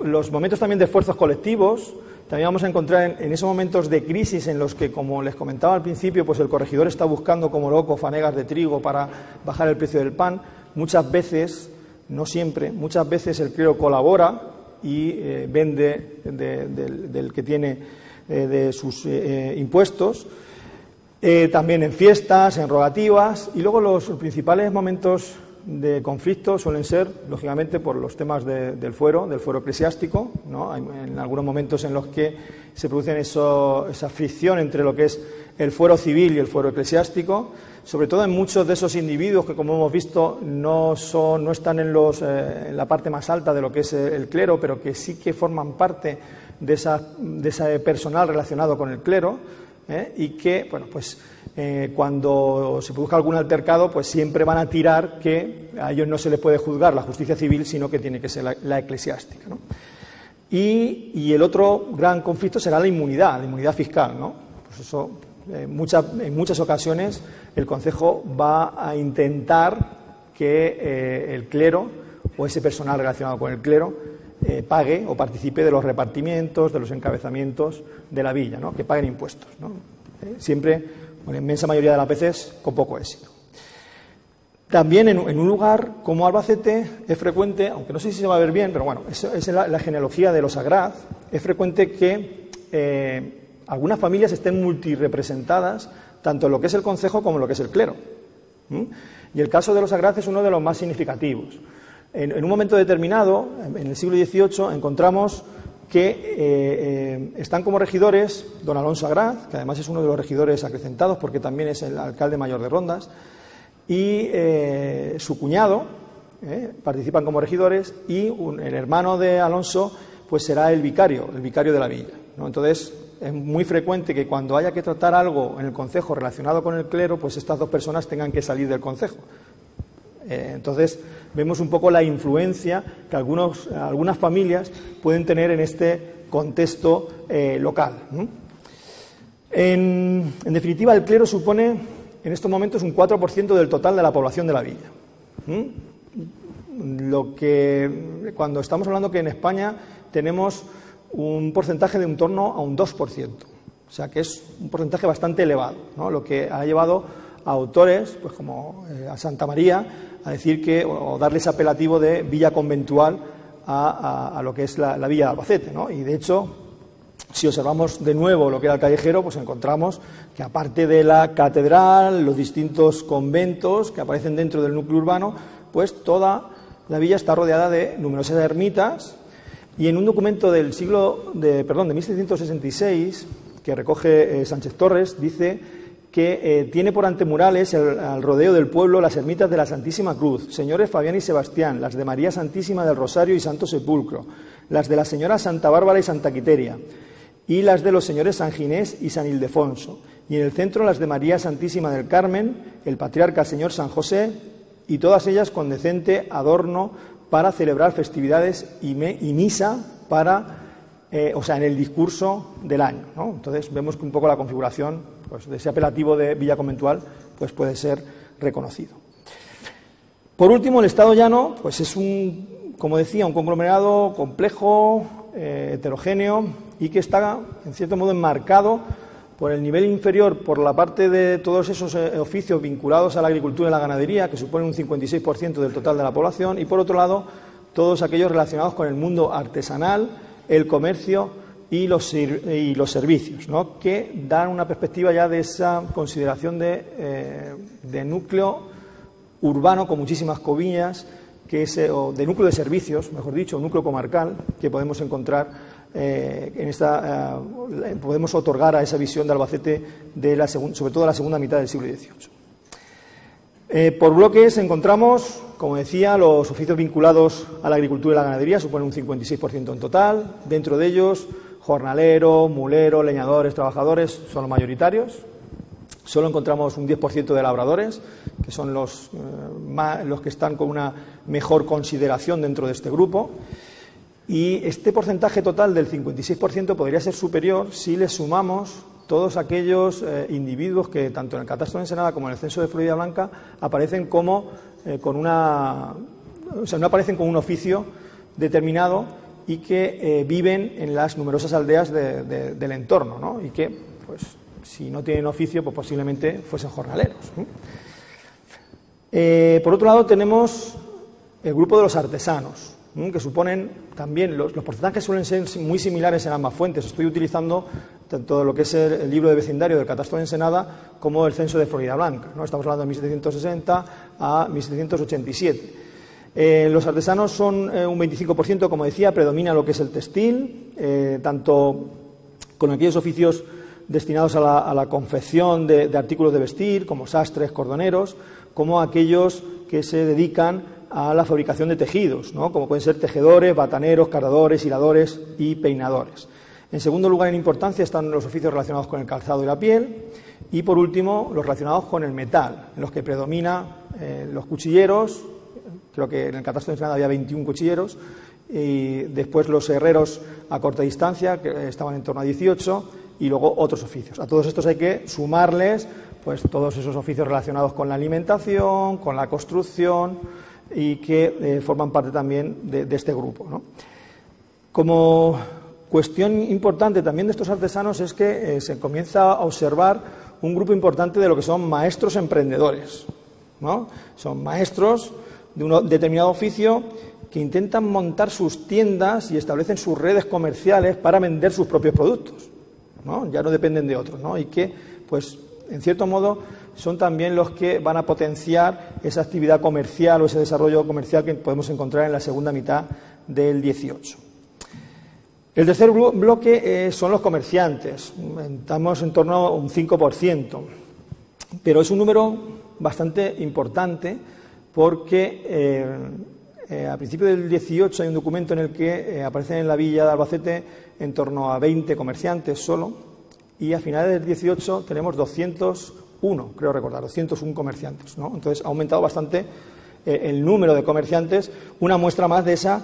Los momentos también de esfuerzos colectivos, también vamos a encontrar en, esos momentos de crisis en los que, como les comentaba al principio, pues el corregidor está buscando como loco fanegas de trigo para bajar el precio del pan. Muchas veces no siempre, muchas veces el clero colabora y eh, vende del, que tiene de sus eh, también en fiestas, en rogativas, y luego los principales momentos de conflicto suelen ser, lógicamente, por los temas del fuero, del fuero eclesiástico. Hay en algunos momentos en los que se produce esa fricción entre lo que es el fuero civil y el fuero eclesiástico sobre todo en muchos de esos individuos que, como hemos visto, no, están eh, en la parte más alta de lo que es el clero, pero que sí que forman parte de, esa, de ese personal relacionado con el clero ¿eh? y que, bueno, pues eh, cuando se produzca algún altercado, pues siempre van a tirar que a ellos no se les puede juzgar la justicia civil, sino que tiene que ser la, eclesiástica. Y, y, el otro gran conflicto será la inmunidad, la inmunidad fiscal, ¿no? Pues eso en muchas ocasiones el Consejo va a intentar que eh, el clero o ese personal relacionado con el clero eh, pague o participe de los repartimientos, de los encabezamientos de la villa, ¿no? que paguen impuestos. Eh, siempre, en la inmensa mayoría de las veces, con poco éxito. También en, un lugar como Albacete es frecuente, aunque no sé si se va a ver bien, pero bueno, es, es la, la, genealogía de los Agraz, es frecuente que algunas familias estén multirepresentadas, tanto en lo que es el concejo como en lo que es el clero. Y el caso de los Agraz es uno de los más significativos. En, un momento determinado, en el siglo XVIII, encontramos que eh, eh, están como regidores don Alonso Agraz, que además es uno de los regidores acrecentados porque también es el alcalde mayor de Rondas, y eh, su cuñado participan como regidores y el hermano de Alonso pues será el vicario, el vicario de la villa. Entonces, es muy frecuente que cuando haya que tratar algo en el concejo relacionado con el clero, pues estas dos personas tengan que salir del concejo. Eh, entonces, vemos un poco la influencia que algunos, algunas familias pueden tener en este contexto eh, local. En, definitiva, el clero supone en estos momentos un 4% del total de la población de la villa. Lo que, cuando estamos hablando que en España tenemos un porcentaje de un torno a un 2%. O sea que es un porcentaje bastante elevado, lo que ha llevado a autores, pues como eh, a Santa María, a decir que, o darles apelativo de villa conventual a, lo que es la, villa de Albacete. ¿no? Y de hecho, si observamos de nuevo lo que era el callejero, pues encontramos que aparte de la catedral, los distintos conventos que aparecen dentro del núcleo urbano, pues toda la villa está rodeada de numerosas ermitas y en un documento del siglo de, perdón, de 1766 que recoge eh, Sánchez Torres dice que eh, tiene por antemurales al rodeo del pueblo las ermitas de la Santísima Cruz, señores Fabián y Sebastián, las de María Santísima del Rosario y Santo Sepulcro, las de la señora Santa Bárbara y Santa Quiteria, y las de los señores San Ginés y San Ildefonso, y en el centro las de María Santísima del Carmen, el patriarca señor San José, y todas ellas con decente adorno para celebrar festividades y, misa para, eh, o sea, en el discurso del año. Entonces vemos un poco la configuración pues, de ese apelativo de villa conventual pues puede ser reconocido. Por último, el Estado llano pues es un, como decía, un conglomerado complejo, eh, heterogéneo y que está, en cierto modo, enmarcado por el nivel inferior, por la parte de todos esos eh, oficios vinculados a la agricultura y la ganadería, que suponen un 56% del total de la población, y por otro lado, todos aquellos relacionados con el mundo artesanal, el comercio y los, y los servicios, ¿no? que dan una perspectiva ya de esa consideración de, eh, núcleo urbano con muchísimas covillas, que es, o de núcleo de servicios, mejor dicho, núcleo comarcal, que podemos encontrar eh, en esta, eh, podemos otorgar a esa visión de Albacete, de la sobre todo la segunda mitad del siglo XVIII. por bloques encontramos, como decía, los oficios vinculados a la agricultura y la ganadería, suponen un 56% en total. Dentro de ellos, jornalero, mulero, leñadores, trabajadores son los mayoritarios. Solo encontramos un 10% de labradores, que son los, eh, los que están con una mejor consideración dentro de este grupo. Y este porcentaje total del 56% podría ser superior si le sumamos todos aquellos eh, individuos que, tanto en el catastro de Ensenada como en el censo de Florida Blanca, aparecen como eh, con una. O sea, no aparecen con un oficio determinado, y que eh, viven en las numerosas aldeas del entorno, ¿no? y que, pues, si no tienen oficio, pues posiblemente fuesen jornaleros. Eh, por otro lado, tenemos el grupo de los artesanos, que suponen también, los, porcentajes suelen ser muy similares en ambas fuentes. Estoy utilizando tanto lo que es el, libro de vecindario del Catastro de Ensenada como el censo de Florida Blanca. ¿no? Estamos hablando de 1760 a 1787. Eh, los artesanos son eh, un 25%, como decía, predomina lo que es el textil, eh, tanto con aquellos oficios destinados a la, confección de, artículos de vestir, como sastres, cordoneros, como aquellos que se dedican a la fabricación de tejidos, como pueden ser tejedores, bataneros, cardadores, hiladores y peinadores. En segundo lugar, en importancia, están los oficios relacionados con el calzado y la piel. Y, por último, los relacionados con el metal, en los que predomina los cuchilleros, creo que en el catastro de Ensenada había 21 cuchilleros, y después los herreros a corta distancia, que estaban en torno a 18, y luego otros oficios. A todos estos hay que sumarles pues todos esos oficios relacionados con la alimentación, con la construcción y que eh, forman parte también de, este grupo. Como cuestión importante también de estos artesanos es que eh, se comienza a observar un grupo importante de lo que son maestros emprendedores. ¿no? Son maestros de un determinado oficio que intentan montar sus tiendas y establecen sus redes comerciales para vender sus propios productos. ¿no? Ya no dependen de otros. ¿no? Y que, pues, en cierto modo, son también los que van a potenciar esa actividad comercial o ese desarrollo comercial que podemos encontrar en la segunda mitad del 18. El tercer bloque eh, son los comerciantes. Estamos en torno a un 5%, pero es un número bastante importante porque eh, eh, a principios del 18 hay un documento en el que eh, aparecen en la villa de Albacete en torno a 20 comerciantes solo y a finales del 18 tenemos 201, creo recordar, 201 comerciantes. ¿no? Entonces ha aumentado bastante el número de comerciantes, una muestra más de, ese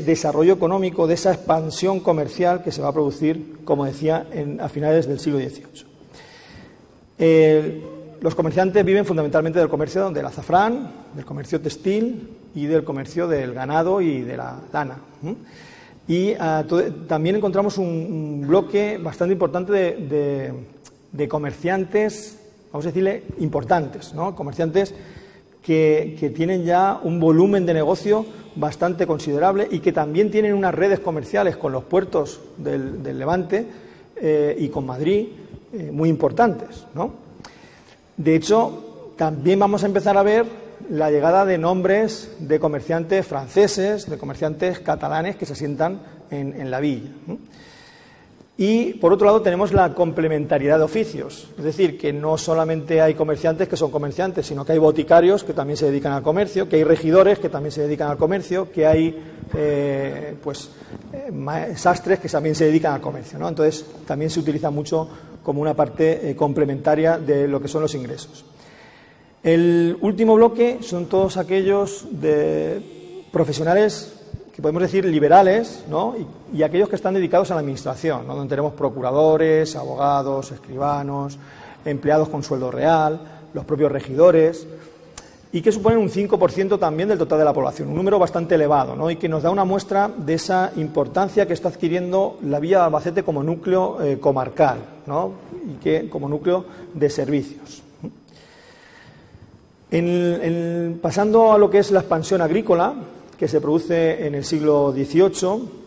desarrollo económico, de esa expansión comercial que se va a producir, como decía, a finales del siglo XVIII. Los comerciantes viven fundamentalmente del comercio del azafrán, del comercio textil y del comercio del ganado y de la lana. Y ah, también encontramos un, bloque bastante importante de, comerciantes, vamos a decirle, importantes, ¿no? comerciantes que, tienen ya un volumen de negocio bastante considerable y que también tienen unas redes comerciales con los puertos del, Levante eh, y con Madrid eh, muy importantes. ¿no? De hecho, también vamos a empezar a ver la llegada de nombres de comerciantes franceses, de comerciantes catalanes que se asientan en, la villa. Y por otro lado tenemos la complementariedad de oficios, es decir, que no solamente hay comerciantes que son comerciantes, sino que hay boticarios que también se dedican al comercio, que hay regidores que también se dedican al comercio, que hay eh, pues eh, sastres que también se dedican al comercio. ¿no? Entonces también se utiliza mucho como una parte eh, complementaria de lo que son los ingresos. El último bloque son todos aquellos de profesionales que podemos decir liberales, ¿no? y, aquellos que están dedicados a la administración, donde tenemos procuradores, abogados, escribanos, empleados con sueldo real, los propios regidores, y que suponen un 5% también del total de la población, un número bastante elevado, ¿no? y que nos da una muestra de esa importancia que está adquiriendo la Villa de Albacete como núcleo eh, comarcal ¿no? y que como núcleo de servicios. pasando a lo que es la expansión agrícola, que se produce en el siglo XVIII,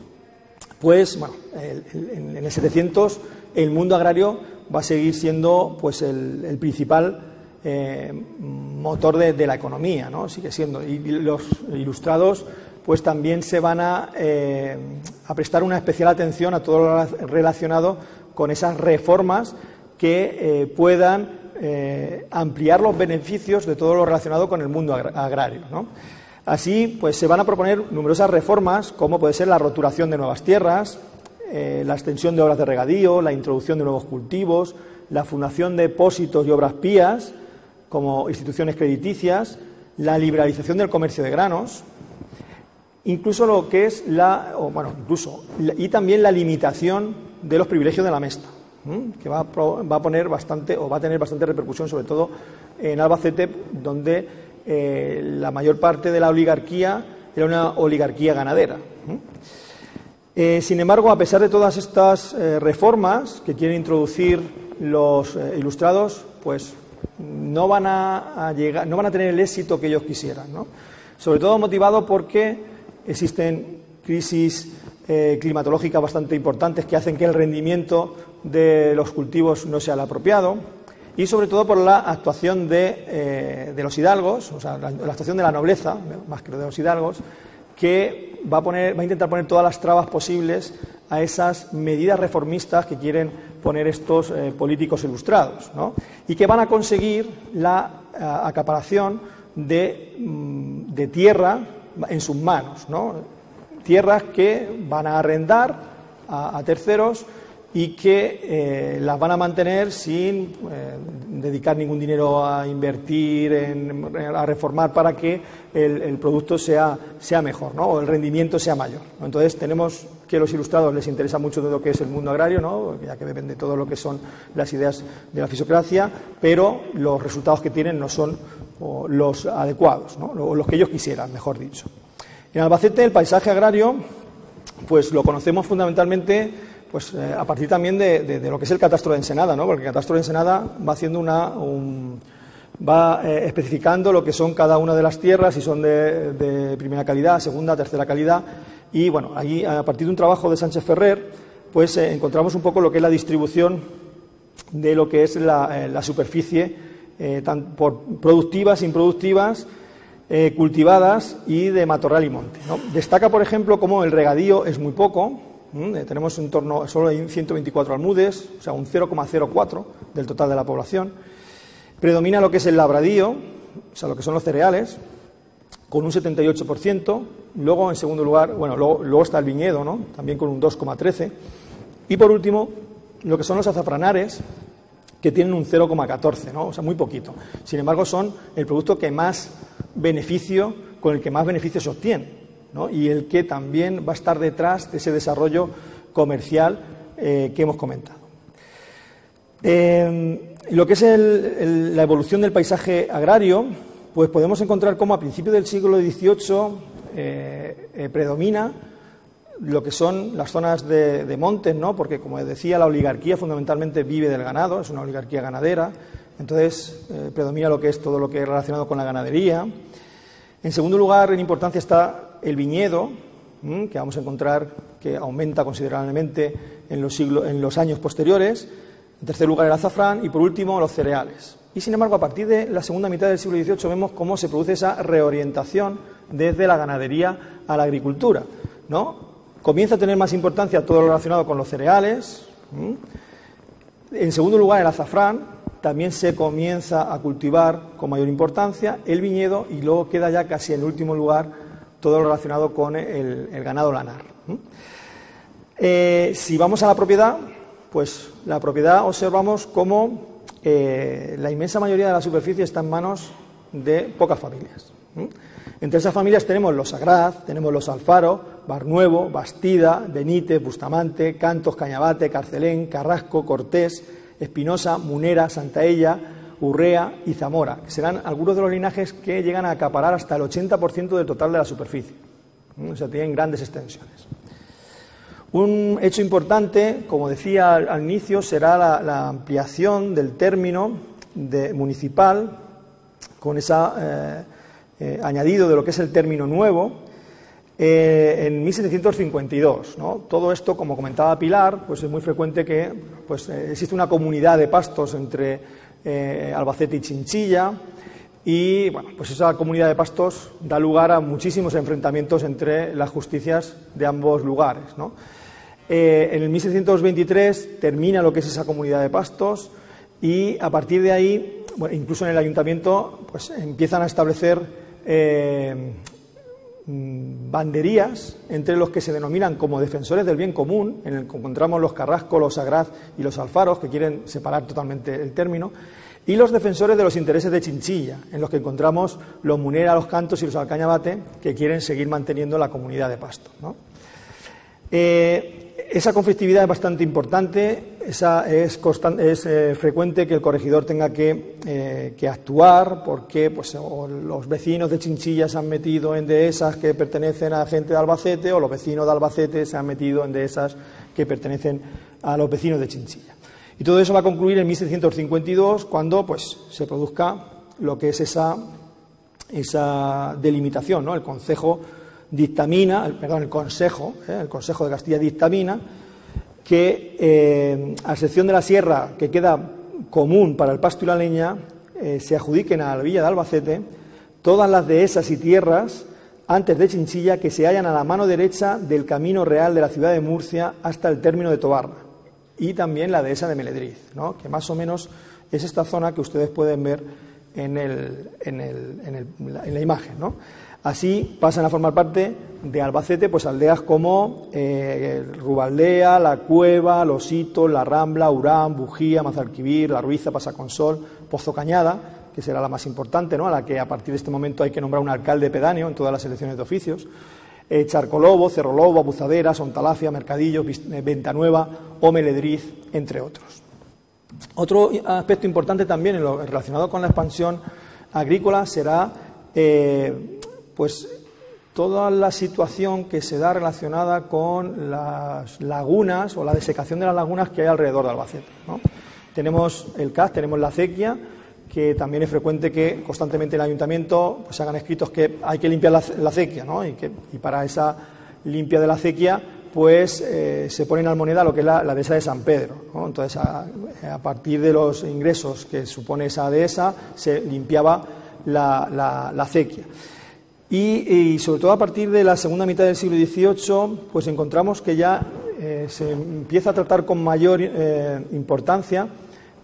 pues bueno, en el 700 el mundo agrario va a seguir siendo pues el, principal eh, motor de, la economía, ¿no? Sigue siendo. Y los ilustrados pues también se van a, eh, prestar una especial atención a todo lo relacionado con esas reformas que eh, puedan ampliar los beneficios de todo lo relacionado con el mundo agrario. Así, pues se van a proponer numerosas reformas, como puede ser la roturación de nuevas tierras, la extensión de obras de regadío, la introducción de nuevos cultivos, la fundación de depósitos y obras pías como instituciones crediticias, la liberalización del comercio de granos, incluso lo que es la, bueno, incluso, y también la limitación de los privilegios de la mesta, que va a, va a poner bastante, o va a tener bastante repercusión, sobre todo en Albacete, donde eh, la mayor parte de la oligarquía era una oligarquía ganadera. Eh, sin embargo, a pesar de todas estas eh, reformas que quieren introducir los ilustrados, pues no van a, llegar, no van a tener el éxito que ellos quisieran. Sobre todo motivado porque existen crisis climatológicas bastante importantes que hacen que el rendimiento de los cultivos no sea el apropiado y sobre todo por la actuación de, eh, los hidalgos, o sea, la, actuación de la nobleza, más que de los hidalgos, que va a, poner, va a intentar poner todas las trabas posibles a esas medidas reformistas que quieren poner estos eh, políticos ilustrados, ¿no? y que van a conseguir la eh, acaparación de, mm, de, tierra en sus manos, ¿no? tierras que van a arrendar a terceros y que eh, las van a mantener sin eh, dedicar ningún dinero a invertir, a reformar para que el, producto sea, sea mejor ¿no? o el rendimiento sea mayor. Entonces tenemos que a los ilustrados les interesa mucho de lo que es el mundo agrario, ¿no? ya que depende de todo lo que son las ideas de la fisocracia, pero los resultados que tienen no son los adecuados, ¿no? o los que ellos quisieran, mejor dicho. En Albacete el paisaje agrario pues lo conocemos fundamentalmente pues eh, a partir también de, lo que es el catastro de Ensenada, ¿no? porque el catastro de Ensenada va haciendo una, va eh, especificando lo que son cada una de las tierras, si son de, primera calidad, segunda, tercera calidad, y bueno, allí a partir de un trabajo de Sánchez Ferrer, pues eh, encontramos un poco lo que es la distribución de lo que es la, superficie, tan por productivas, improductivas, cultivadas y de matorral y monte. Destaca, por ejemplo, como el regadío es muy poco, eh, tenemos en torno, solo hay 124 almudes, o sea, un 0,04 del total de la población. Predomina lo que es el labradío, o sea, lo que son los cereales, con un 78%. Luego, en segundo lugar, bueno, luego, está el viñedo, ¿no? También con un 2,13. Y por último, lo que son los azafranares, que tienen un 0,14, ¿no? O sea, muy poquito. Sin embargo, son el producto que más beneficio, con el que más beneficio se obtiene y el que también va a estar detrás de ese desarrollo comercial eh, que hemos comentado. Eh, lo que es la evolución del paisaje agrario, pues podemos encontrar cómo a principios del siglo XVIII eh, predomina lo que son las zonas de, montes, ¿no? porque como decía, la oligarquía fundamentalmente vive del ganado, es una oligarquía ganadera, entonces predomina lo que es todo lo que es relacionado con la ganadería. En segundo lugar, en importancia está el viñedo, que vamos a encontrar que aumenta considerablemente en los, siglos, en los años posteriores, En tercer lugar, el azafrán y por último, los cereales. Y sin embargo, a partir de la segunda mitad del siglo XVIII vemos cómo se produce esa reorientación desde la ganadería a la agricultura. ¿no? Comienza a tener más importancia todo lo relacionado con los cereales. En segundo lugar, el azafrán. También se comienza a cultivar con mayor importancia el viñedo y luego queda ya casi en último lugar todo lo relacionado con el, ganado lanar. Eh, si vamos a la propiedad, pues la propiedad observamos cómo eh, la inmensa mayoría de la superficie está en manos de pocas familias. Entre esas familias tenemos los Sagraz, tenemos los Alfaro, Barnuevo, Bastida, Benítez, Bustamante, Cantos, Cañabate, Carcelén, Carrasco, Cortés, Espinosa, Munera, Santaella, Urrea y Zamora, que serán algunos de los linajes que llegan a acaparar hasta el 80% del total de la superficie. O sea, tienen grandes extensiones. Un hecho importante, como decía al, inicio, será la, ampliación del término municipal con ese eh, eh, añadido de lo que es el término nuevo eh, en 1752. Todo esto, como comentaba Pilar, pues es muy frecuente que pues, existe una comunidad de pastos entre Albacete y Chinchilla. Y bueno, pues esa comunidad de pastos da lugar a muchísimos enfrentamientos entre las justicias de ambos lugares. ¿no? Eh, en el 1723 termina lo que es esa comunidad de pastos y a partir de ahí, incluso en el ayuntamiento, pues empiezan a establecer eh, mm, banderías entre los que se denominan como defensores del bien común, en el que encontramos los Carrasco, los Sagraz y los Alfaros, que quieren separar totalmente el término, y los defensores de los intereses de Chinchilla, en los que encontramos los Munera, los Cantos y los Alcañabate, que quieren seguir manteniendo la comunidad de pastos. ¿no? Eh, esa conflictividad es bastante importante, es, eh, frecuente que el corregidor tenga que, eh, actuar porque pues, los vecinos de Chinchilla se han metido en dehesas que pertenecen a gente de Albacete o los vecinos de Albacete se han metido en dehesas que pertenecen a los vecinos de Chinchilla. Y todo eso va a concluir en 1652 cuando pues, se produzca lo que es esa, esa delimitación, ¿no? el Consejo dictamina, perdón, el Consejo, eh, el Consejo de Castilla dictamina que, eh, a excepción de la sierra que queda común para el pasto y la leña, eh, se adjudiquen a la villa de Albacete todas las dehesas y tierras antes de Chinchilla que se hallan a la mano derecha del camino real de la ciudad de Murcia hasta el término de Tobarra y también la dehesa de Meledriz, ¿no? que más o menos es esta zona que ustedes pueden ver en, el, en, el, en la imagen. ¿no? Así pasan a formar parte de Albacete pues aldeas como eh, Rubaldea, La Cueva, Los Hitos, La Rambla, Urán, Bujía, Mazalquivir, La Ruiza, Pasaconsol, Pozo Cañada, que será la más importante, ¿no? a la que a partir de este momento hay que nombrar un alcalde pedáneo en todas las elecciones de oficios, eh, Charcolobo, Cerrolobo, Abuzadera, Sontalafia, Mercadillo, eh, Ventanueva o Meledriz, entre otros. Otro aspecto importante también en lo relacionado con la expansión agrícola será pues toda la situación que se da relacionada con las lagunas o la desecación de las lagunas que hay alrededor de Albacete. Tenemos el CAS, tenemos la acequia, que también es frecuente que constantemente en el ayuntamiento pues, hagan escritos que hay que limpiar la, acequia, ¿no? y, que, y para esa limpia de la acequia pues eh, se pone en almoneda lo que es la, dehesa de San Pedro. Entonces, a, partir de los ingresos que supone esa dehesa, se limpiaba la acequia. Y, sobre todo a partir de la segunda mitad del siglo XVIII, pues encontramos que ya eh, se empieza a tratar con mayor eh, importancia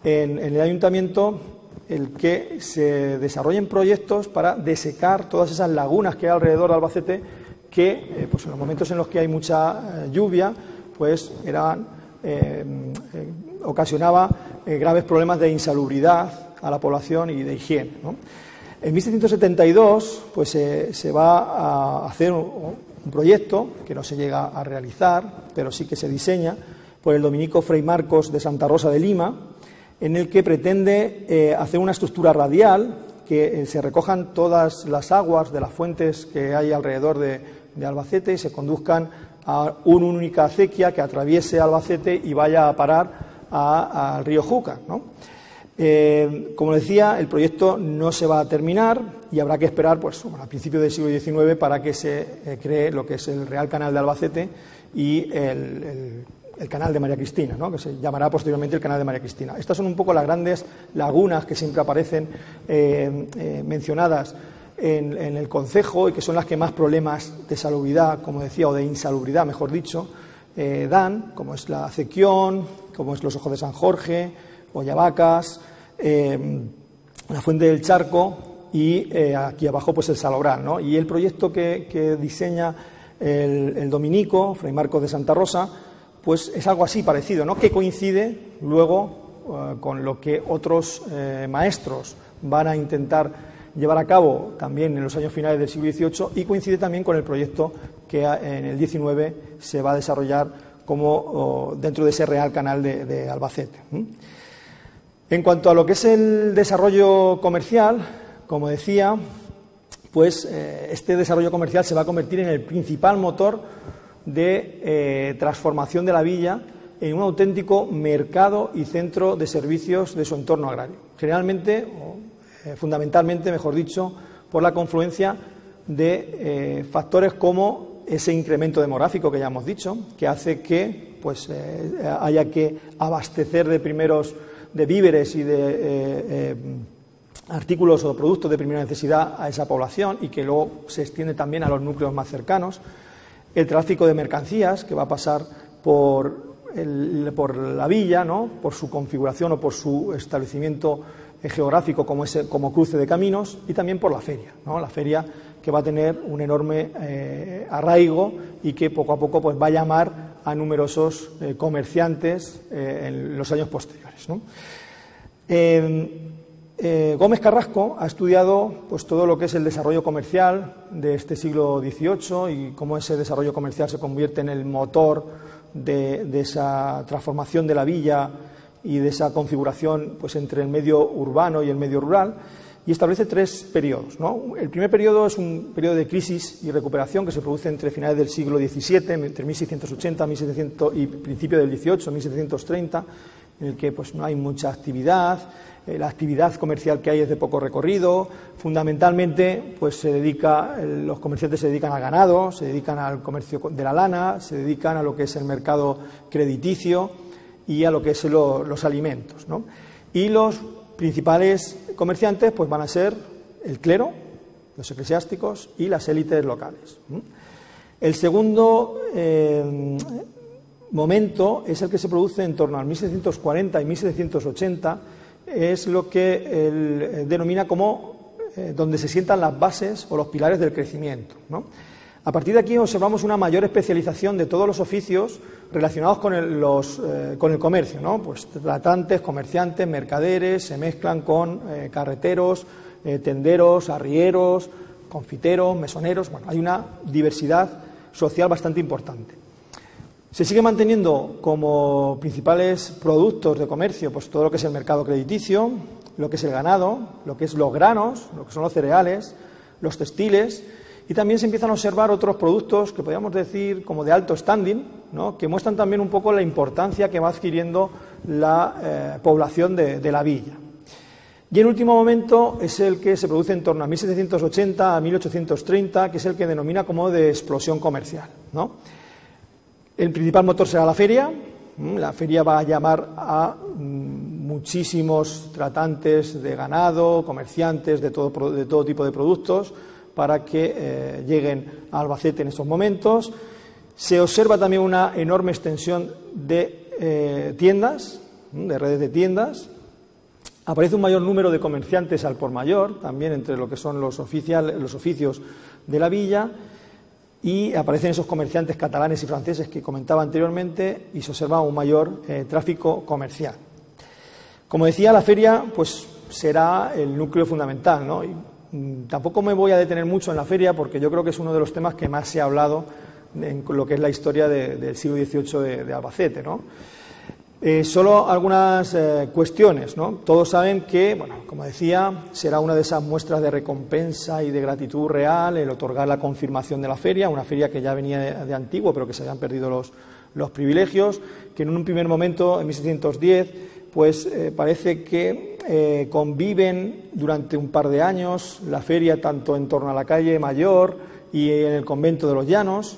en, el ayuntamiento el que se desarrollen proyectos para desecar todas esas lagunas que hay alrededor de Albacete, que eh, pues en los momentos en los que hay mucha lluvia, pues eran, ocasionaba graves problemas de insalubridad a la población y de higiene. En 1772 pues, se va a hacer un, proyecto que no se llega a realizar, pero sí que se diseña por el dominico Frei Marcos de Santa Rosa de Lima, en el que pretende eh, hacer una estructura radial que eh, se recojan todas las aguas de las fuentes que hay alrededor de, Albacete y se conduzcan a una única acequia que atraviese Albacete y vaya a parar al río Júcar. ¿no? Eh, como decía, el proyecto no se va a terminar y habrá que esperar pues, a principios del siglo XIX para que se eh, cree lo que es el Real Canal de Albacete y el, el canal de María Cristina, ¿no? que se llamará posteriormente el canal de María Cristina. Estas son un poco las grandes lagunas que siempre aparecen eh, eh, mencionadas en, el concejo y que son las que más problemas de salubridad, como decía, o de insalubridad, mejor dicho, eh, dan, como es la acequión, como es los ojos de San Jorge, Oyavacas, la fuente del charco y aquí abajo pues el Salobral. ¿no? Y el proyecto que, diseña el, el dominico, Fray Marcos de Santa Rosa, pues es algo así parecido, ¿no? que coincide luego eh, con lo que otros eh, maestros van a intentar llevar a cabo también en los años finales del siglo XVIII y coincide también con el proyecto que en el XIX se va a desarrollar como dentro de ese Real Canal de, Albacete. En cuanto a lo que es el desarrollo comercial, como decía, pues eh, este desarrollo comercial se va a convertir en el principal motor de eh, transformación de la villa en un auténtico mercado y centro de servicios de su entorno agrario. Generalmente, o eh, fundamentalmente, mejor dicho, por la confluencia de eh, factores como ese incremento demográfico que ya hemos dicho, que hace que pues, haya que abastecer de primeros de víveres y de artículos o productos de primera necesidad a esa población y que luego se extiende también a los núcleos más cercanos el tráfico de mercancías que va a pasar por, por la villa, ¿no? por su configuración o por su establecimiento eh, geográfico como, como cruce de caminos y también por la feria, ¿no? la feria que va a tener un enorme eh, arraigo y que poco a poco pues, va a llamar a numerosos eh, comerciantes en los años posteriores. ¿no? Eh, Gómez Carrasco ha estudiado pues, todo lo que es el desarrollo comercial de este siglo XVIII y cómo ese desarrollo comercial se convierte en el motor de, esa transformación de la villa y de esa configuración pues, entre el medio urbano y el medio rural y establece tres periodos. El primer periodo es un periodo de crisis y recuperación que se produce entre finales del siglo XVII, entre 1680 1700, y principio del XVIII, 1730, en el que pues, no hay mucha actividad, eh, la actividad comercial que hay es de poco recorrido. Fundamentalmente, pues se dedica, los comerciantes se dedican al ganado, se dedican al comercio de la lana, se dedican a lo que es el mercado crediticio y a lo que es los alimentos. Y los principales comerciantes pues van a ser el clero, los eclesiásticos y las élites locales. El segundo eh, momento es el que se produce en torno al 1740 y 1780 es lo que él eh, denomina como eh, donde se sientan las bases o los pilares del crecimiento. A partir de aquí observamos una mayor especialización de todos los oficios relacionados con el, eh, comercio, ¿no? pues tratantes, comerciantes, mercaderes, se mezclan con carreteros, tenderos, arrieros, confiteros, mesoneros, bueno, hay una diversidad social bastante importante. Se sigue manteniendo como principales productos de comercio pues todo lo que es el mercado crediticio, lo que es el ganado, lo que es los granos, lo que son los cereales, los textiles y también se empiezan a observar otros productos que podríamos decir como de alto standing, que muestran también un poco la importancia que va adquiriendo la eh, población de, la villa. Y en último momento es el que se produce en torno a 1780 a 1830, que es el que denomina como de explosión comercial. ¿no? El principal motor será la feria. La feria va a llamar a mm, muchísimos tratantes de ganado, comerciantes de todo, de todo tipo de productos para que eh, lleguen a Albacete en estos momentos. Se observa también una enorme extensión de eh, tiendas, de redes de tiendas. Aparece un mayor número de comerciantes al por mayor, también entre lo que son los, los oficios de la villa y aparecen esos comerciantes catalanes y franceses que comentaba anteriormente y se observa un mayor eh, tráfico comercial. Como decía, la feria pues será el núcleo fundamental, ¿no? Y, mm, tampoco me voy a detener mucho en la feria porque yo creo que es uno de los temas que más se ha hablado en lo que es la historia del siglo XVIII de, de Albacete, ¿no? Eh, solo algunas eh, cuestiones. ¿no? Todos saben que, bueno, como decía, será una de esas muestras de recompensa y de gratitud real el otorgar la confirmación de la feria, una feria que ya venía de, antiguo, pero que se habían perdido los, los, privilegios, que en un primer momento, en 1610, pues eh, parece que conviven durante un par de años la feria tanto en torno a la calle Mayor y en el convento de los Llanos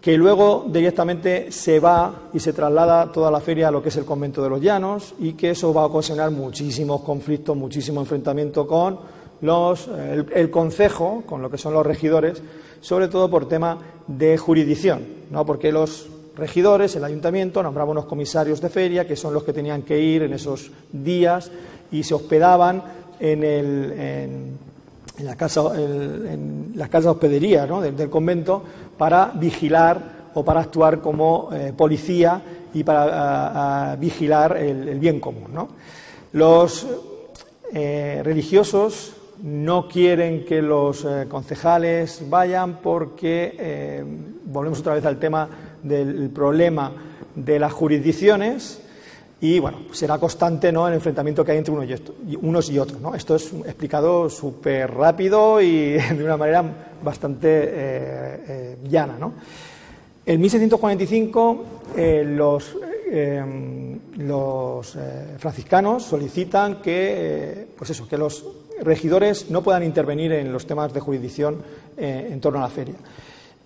que luego directamente se va y se traslada toda la feria a lo que es el convento de los llanos y que eso va a ocasionar muchísimos conflictos, muchísimo enfrentamiento con los, el, concejo, con lo que son los regidores, sobre todo por tema de jurisdicción, ¿no? porque los regidores, el ayuntamiento, nombraba unos comisarios de feria, que son los que tenían que ir en esos días y se hospedaban en, el, la casa, las casas de hospedería ¿no? del, del, convento para vigilar o para actuar como eh, policía y para vigilar el, bien común. Los eh, religiosos no quieren que los eh, concejales vayan porque, eh, volvemos otra vez al tema del problema de las jurisdicciones y, bueno, será constante ¿no? el enfrentamiento que hay entre unos y, otros. ¿no? Esto es explicado súper rápido y de una manera bastante eh, llana. ¿no? En 1645 los los eh, franciscanos solicitan que, eh, pues eso, que los regidores no puedan intervenir en los temas de jurisdicción eh, en torno a la feria.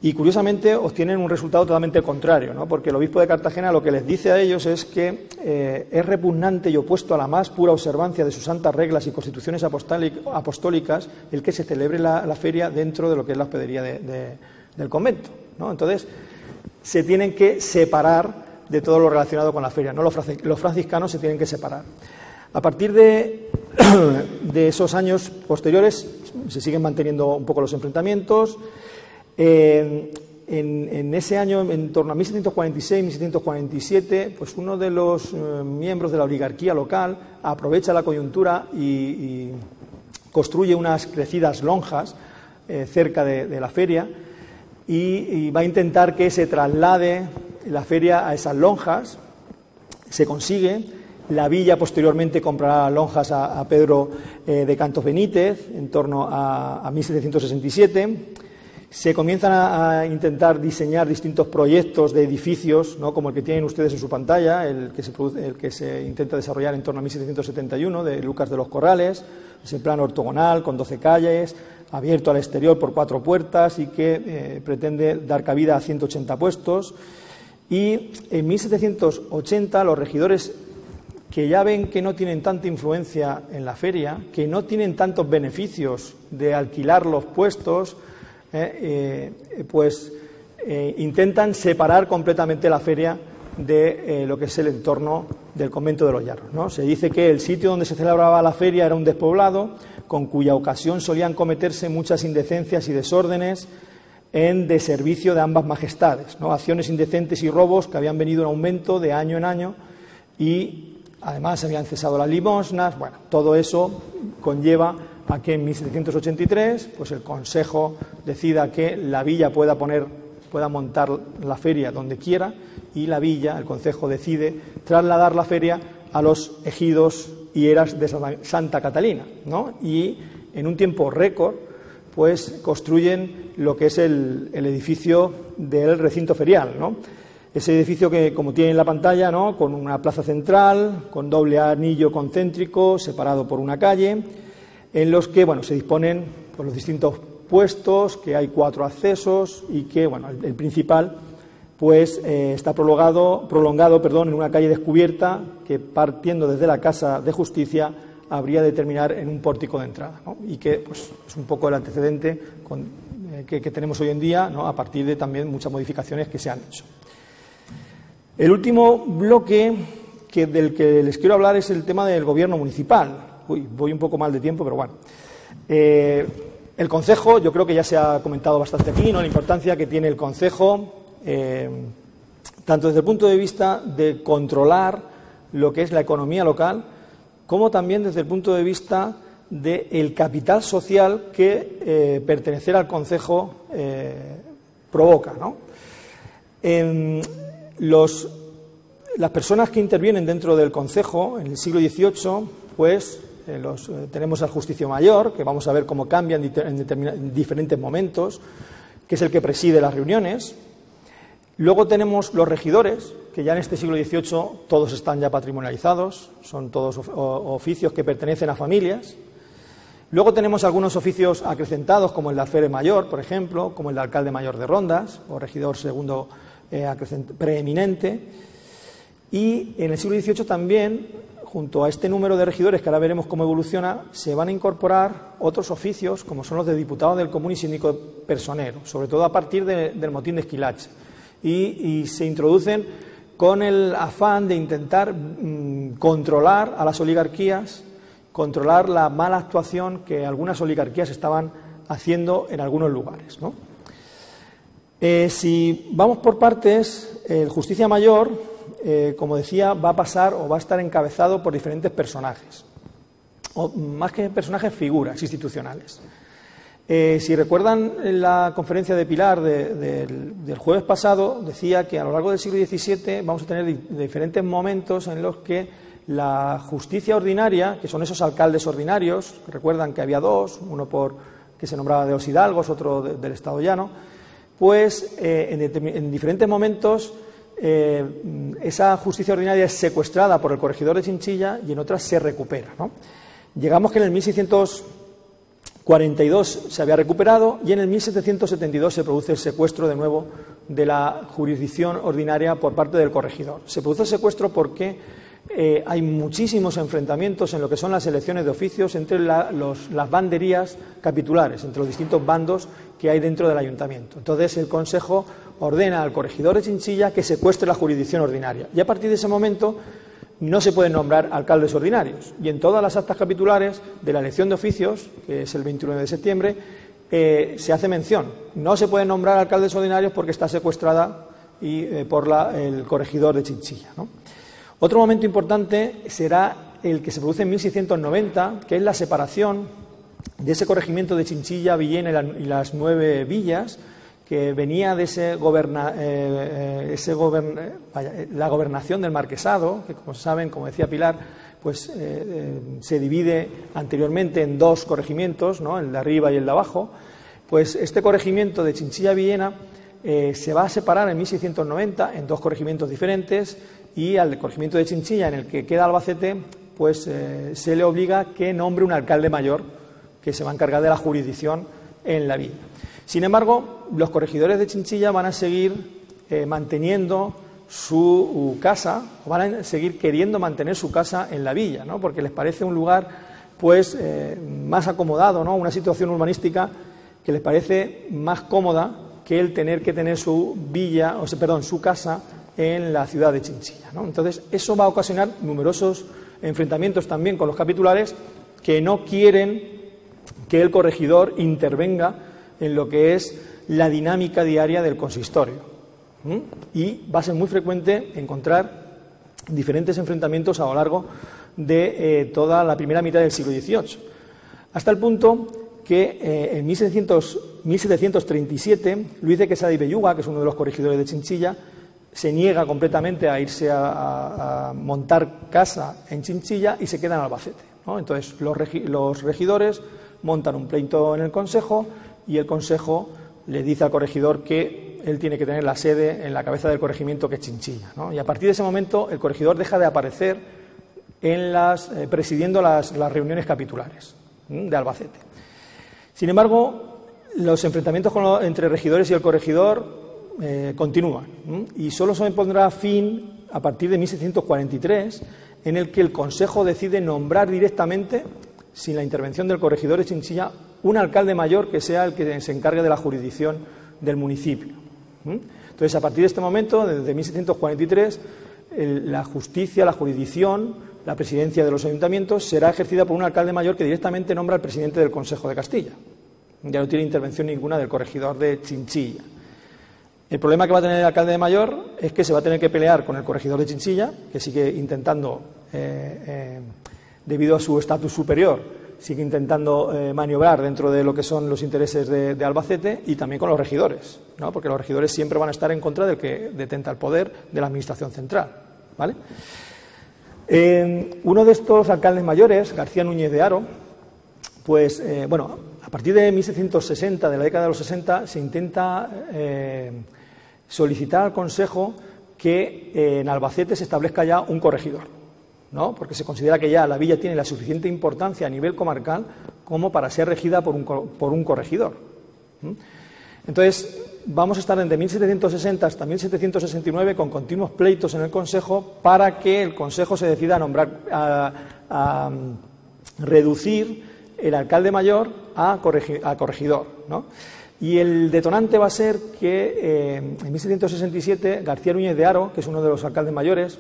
Y curiosamente obtienen un resultado totalmente contrario, ¿no? porque el obispo de Cartagena lo que les dice a ellos es que eh, es repugnante y opuesto a la más pura observancia de sus santas reglas y constituciones apostólicas el que se celebre la, feria dentro de lo que es la hospedería de, de, del convento. ¿no? Entonces, se tienen que separar de todo lo relacionado con la feria. ¿no? Los, franciscanos se tienen que separar. A partir de, de, esos años posteriores se siguen manteniendo un poco los enfrentamientos. En, ese año, en torno a 1746-1747, pues uno de los eh, miembros de la oligarquía local aprovecha la coyuntura y, construye unas crecidas lonjas eh, cerca de, la feria y, va a intentar que se traslade la feria a esas lonjas, se consigue. La villa posteriormente comprará lonjas a, a Pedro eh, de Cantos Benítez en torno a, a 1767. Se comienzan a, intentar diseñar distintos proyectos de edificios, ¿no? como el que tienen ustedes en su pantalla, el que, se produce, el que se intenta desarrollar en torno a 1771 de Lucas de los Corrales, ese plan ortogonal con 12 calles, abierto al exterior por cuatro puertas y que eh, pretende dar cabida a 180 puestos. Y en 1780 los regidores que ya ven que no tienen tanta influencia en la feria, que no tienen tantos beneficios de alquilar los puestos, pues eh, intentan separar completamente la feria de eh, lo que es el entorno del convento de los Llanos. ¿no? Se dice que el sitio donde se celebraba la feria era un despoblado, con cuya ocasión solían cometerse muchas indecencias y desórdenes en deservicio de ambas majestades, ¿no? acciones indecentes y robos que habían venido en aumento de año en año y además habían cesado las limosnas. Bueno, todo eso conlleva a que en 1783 pues el Consejo decida que la villa pueda poner pueda montar la feria donde quiera y la villa, el Consejo decide trasladar la feria a los ejidos y eras de Santa Catalina, ¿no? Y en un tiempo récord pues construyen lo que es el, el edificio del recinto ferial, ¿no? Ese edificio que, como tiene en la pantalla, ¿no? con una plaza central, con doble anillo concéntrico, separado por una calle, en los que bueno, se disponen pues, los distintos puestos, que hay cuatro accesos y que bueno, el, principal pues, eh, está prolongado, prolongado perdón, en una calle descubierta que, partiendo desde la Casa de Justicia, habría de terminar en un pórtico de entrada, y que pues, es un poco el antecedente eh, que, que, tenemos hoy en día, ¿no? a partir de también muchas modificaciones que se han hecho. El último bloque que, del que les quiero hablar es el tema del gobierno municipal. Uy, voy un poco mal de tiempo, pero bueno. Eh, el Consejo, yo creo que ya se ha comentado bastante aquí, ¿no? la importancia que tiene el Consejo, eh, tanto desde el punto de vista de controlar lo que es la economía local, como también desde el punto de vista del de capital social que eh, pertenecer al Consejo provoca. ¿no? Las personas que intervienen dentro del Consejo en el siglo XVIII, pues eh, los, tenemos al Justicio Mayor, que vamos a ver cómo cambian en, en diferentes momentos, que es el que preside las reuniones. Luego tenemos los regidores, que ya en este siglo XVIII todos están ya patrimonializados, son todos oficios que pertenecen a familias. Luego tenemos algunos oficios acrecentados, como el de alférez mayor, por ejemplo, como el de alcalde mayor de Rondas, o regidor segundo eh, preeminente. Y en el siglo XVIII también, junto a este número de regidores, que ahora veremos cómo evoluciona, se van a incorporar otros oficios, como son los de diputado del común y síndico personero, sobre todo a partir del motín de Esquilache. Y, se introducen con el afán de intentar mm, controlar a las oligarquías controlar la mala actuación que algunas oligarquías estaban haciendo en algunos lugares. Eh, si vamos por partes, el Justicia Mayor, eh, como decía, va a pasar o va a estar encabezado por diferentes personajes, o más que personajes, figuras institucionales. Eh, si recuerdan la conferencia de Pilar del, jueves pasado, decía que a lo largo del siglo XVII vamos a tener diferentes momentos en los que la justicia ordinaria, que son esos alcaldes ordinarios, recuerdan que había dos, uno por que se nombraba de los hidalgos, otro del Estado llano, pues eh, en, diferentes momentos eh, esa justicia ordinaria es secuestrada por el corregidor de Chinchilla y en otras se recupera. Llegamos que en el 1642 se había recuperado y en el 1772 se produce el secuestro de nuevo de la jurisdicción ordinaria por parte del corregidor. Se produce el secuestro porque eh, hay muchísimos enfrentamientos en lo que son las elecciones de oficios entre las banderías capitulares, entre los distintos bandos que hay dentro del ayuntamiento. Entonces, el Consejo ordena al corregidor de Chinchilla que secuestre la jurisdicción ordinaria. Y a partir de ese momento no se pueden nombrar alcaldes ordinarios. Y en todas las actas capitulares de la elección de oficios, que es el 29 de septiembre, eh, se hace mención. No se pueden nombrar alcaldes ordinarios porque está secuestrada y, eh, por el corregidor de Chinchilla. Otro momento importante será el que se produce en 1690, que es la separación de ese corregimiento de Chinchilla, Villena y, las nueve villas, que venía de ese, eh, eh, la gobernación del marquesado, que como saben, como decía Pilar, pues eh, se divide anteriormente en dos corregimientos, ¿no? el de arriba y el de abajo. Pues este corregimiento de Chinchilla Villena se va a separar en 1690 en dos corregimientos diferentes y al corregimiento de Chinchilla, en el que queda Albacete, pues eh, se le obliga que nombre un alcalde mayor que se va a encargar de la jurisdicción en la villa. Sin embargo, los corregidores de Chinchilla van a seguir eh, manteniendo su casa, o van a seguir queriendo mantener su casa en la villa, ¿no? porque les parece un lugar pues eh, más acomodado, ¿no? una situación urbanística que les parece más cómoda que el tener que tener su villa, o sea, perdón, su casa en la ciudad de Chinchilla. Entonces, eso va a ocasionar numerosos enfrentamientos también con los capitulares que no quieren que el corregidor intervenga en lo que es la dinámica diaria del consistorio. Y va a ser muy frecuente encontrar diferentes enfrentamientos a lo largo de eh, toda la primera mitad del siglo XVIII, hasta el punto que eh, en 1737 Luis de Quesada y Belluga, que es uno de los corregidores de Chinchilla, se niega completamente a irse a, montar casa en Chinchilla y se queda en Albacete. Entonces, los, regidores montan un pleito en el Consejo y el Consejo le dice al corregidor que él tiene que tener la sede en la cabeza del corregimiento que es Chinchilla. Y a partir de ese momento, el corregidor deja de aparecer en las, eh, presidiendo las, reuniones capitulares de Albacete. Sin embargo, los enfrentamientos entre regidores y el corregidor eh, continúa y solo se pondrá fin a partir de 1643, en el que el Consejo decide nombrar directamente, sin la intervención del corregidor de Chinchilla, un alcalde mayor que sea el que se encargue de la jurisdicción del municipio. Entonces, a partir de este momento, desde 1643, la justicia, la jurisdicción, la presidencia de los ayuntamientos será ejercida por un alcalde mayor que directamente nombra al presidente del Consejo de Castilla. Ya no tiene intervención ninguna del corregidor de Chinchilla. El problema que va a tener el alcalde de Mayor es que se va a tener que pelear con el corregidor de Chinchilla, que sigue intentando, eh, eh, debido a su estatus superior, sigue intentando eh, maniobrar dentro de lo que son los intereses de, Albacete y también con los regidores, ¿no? porque los regidores siempre van a estar en contra del que detenta el poder de la Administración Central. ¿vale? uno de estos alcaldes mayores, García Núñez de Aro, pues, bueno, a partir de 1660, de la década de los 60, se intenta solicitar al Consejo que eh, en Albacete se establezca ya un corregidor, ¿no? porque se considera que ya la villa tiene la suficiente importancia a nivel comarcal como para ser regida por un, por un corregidor. Entonces, vamos a estar desde 1760 hasta 1769 con continuos pleitos en el Consejo para que el Consejo se decida a nombrar, a, mm, reducir el alcalde mayor a, corregidor. Y el detonante va a ser que eh, en 1767 García Núñez de Aro, que es uno de los alcaldes mayores,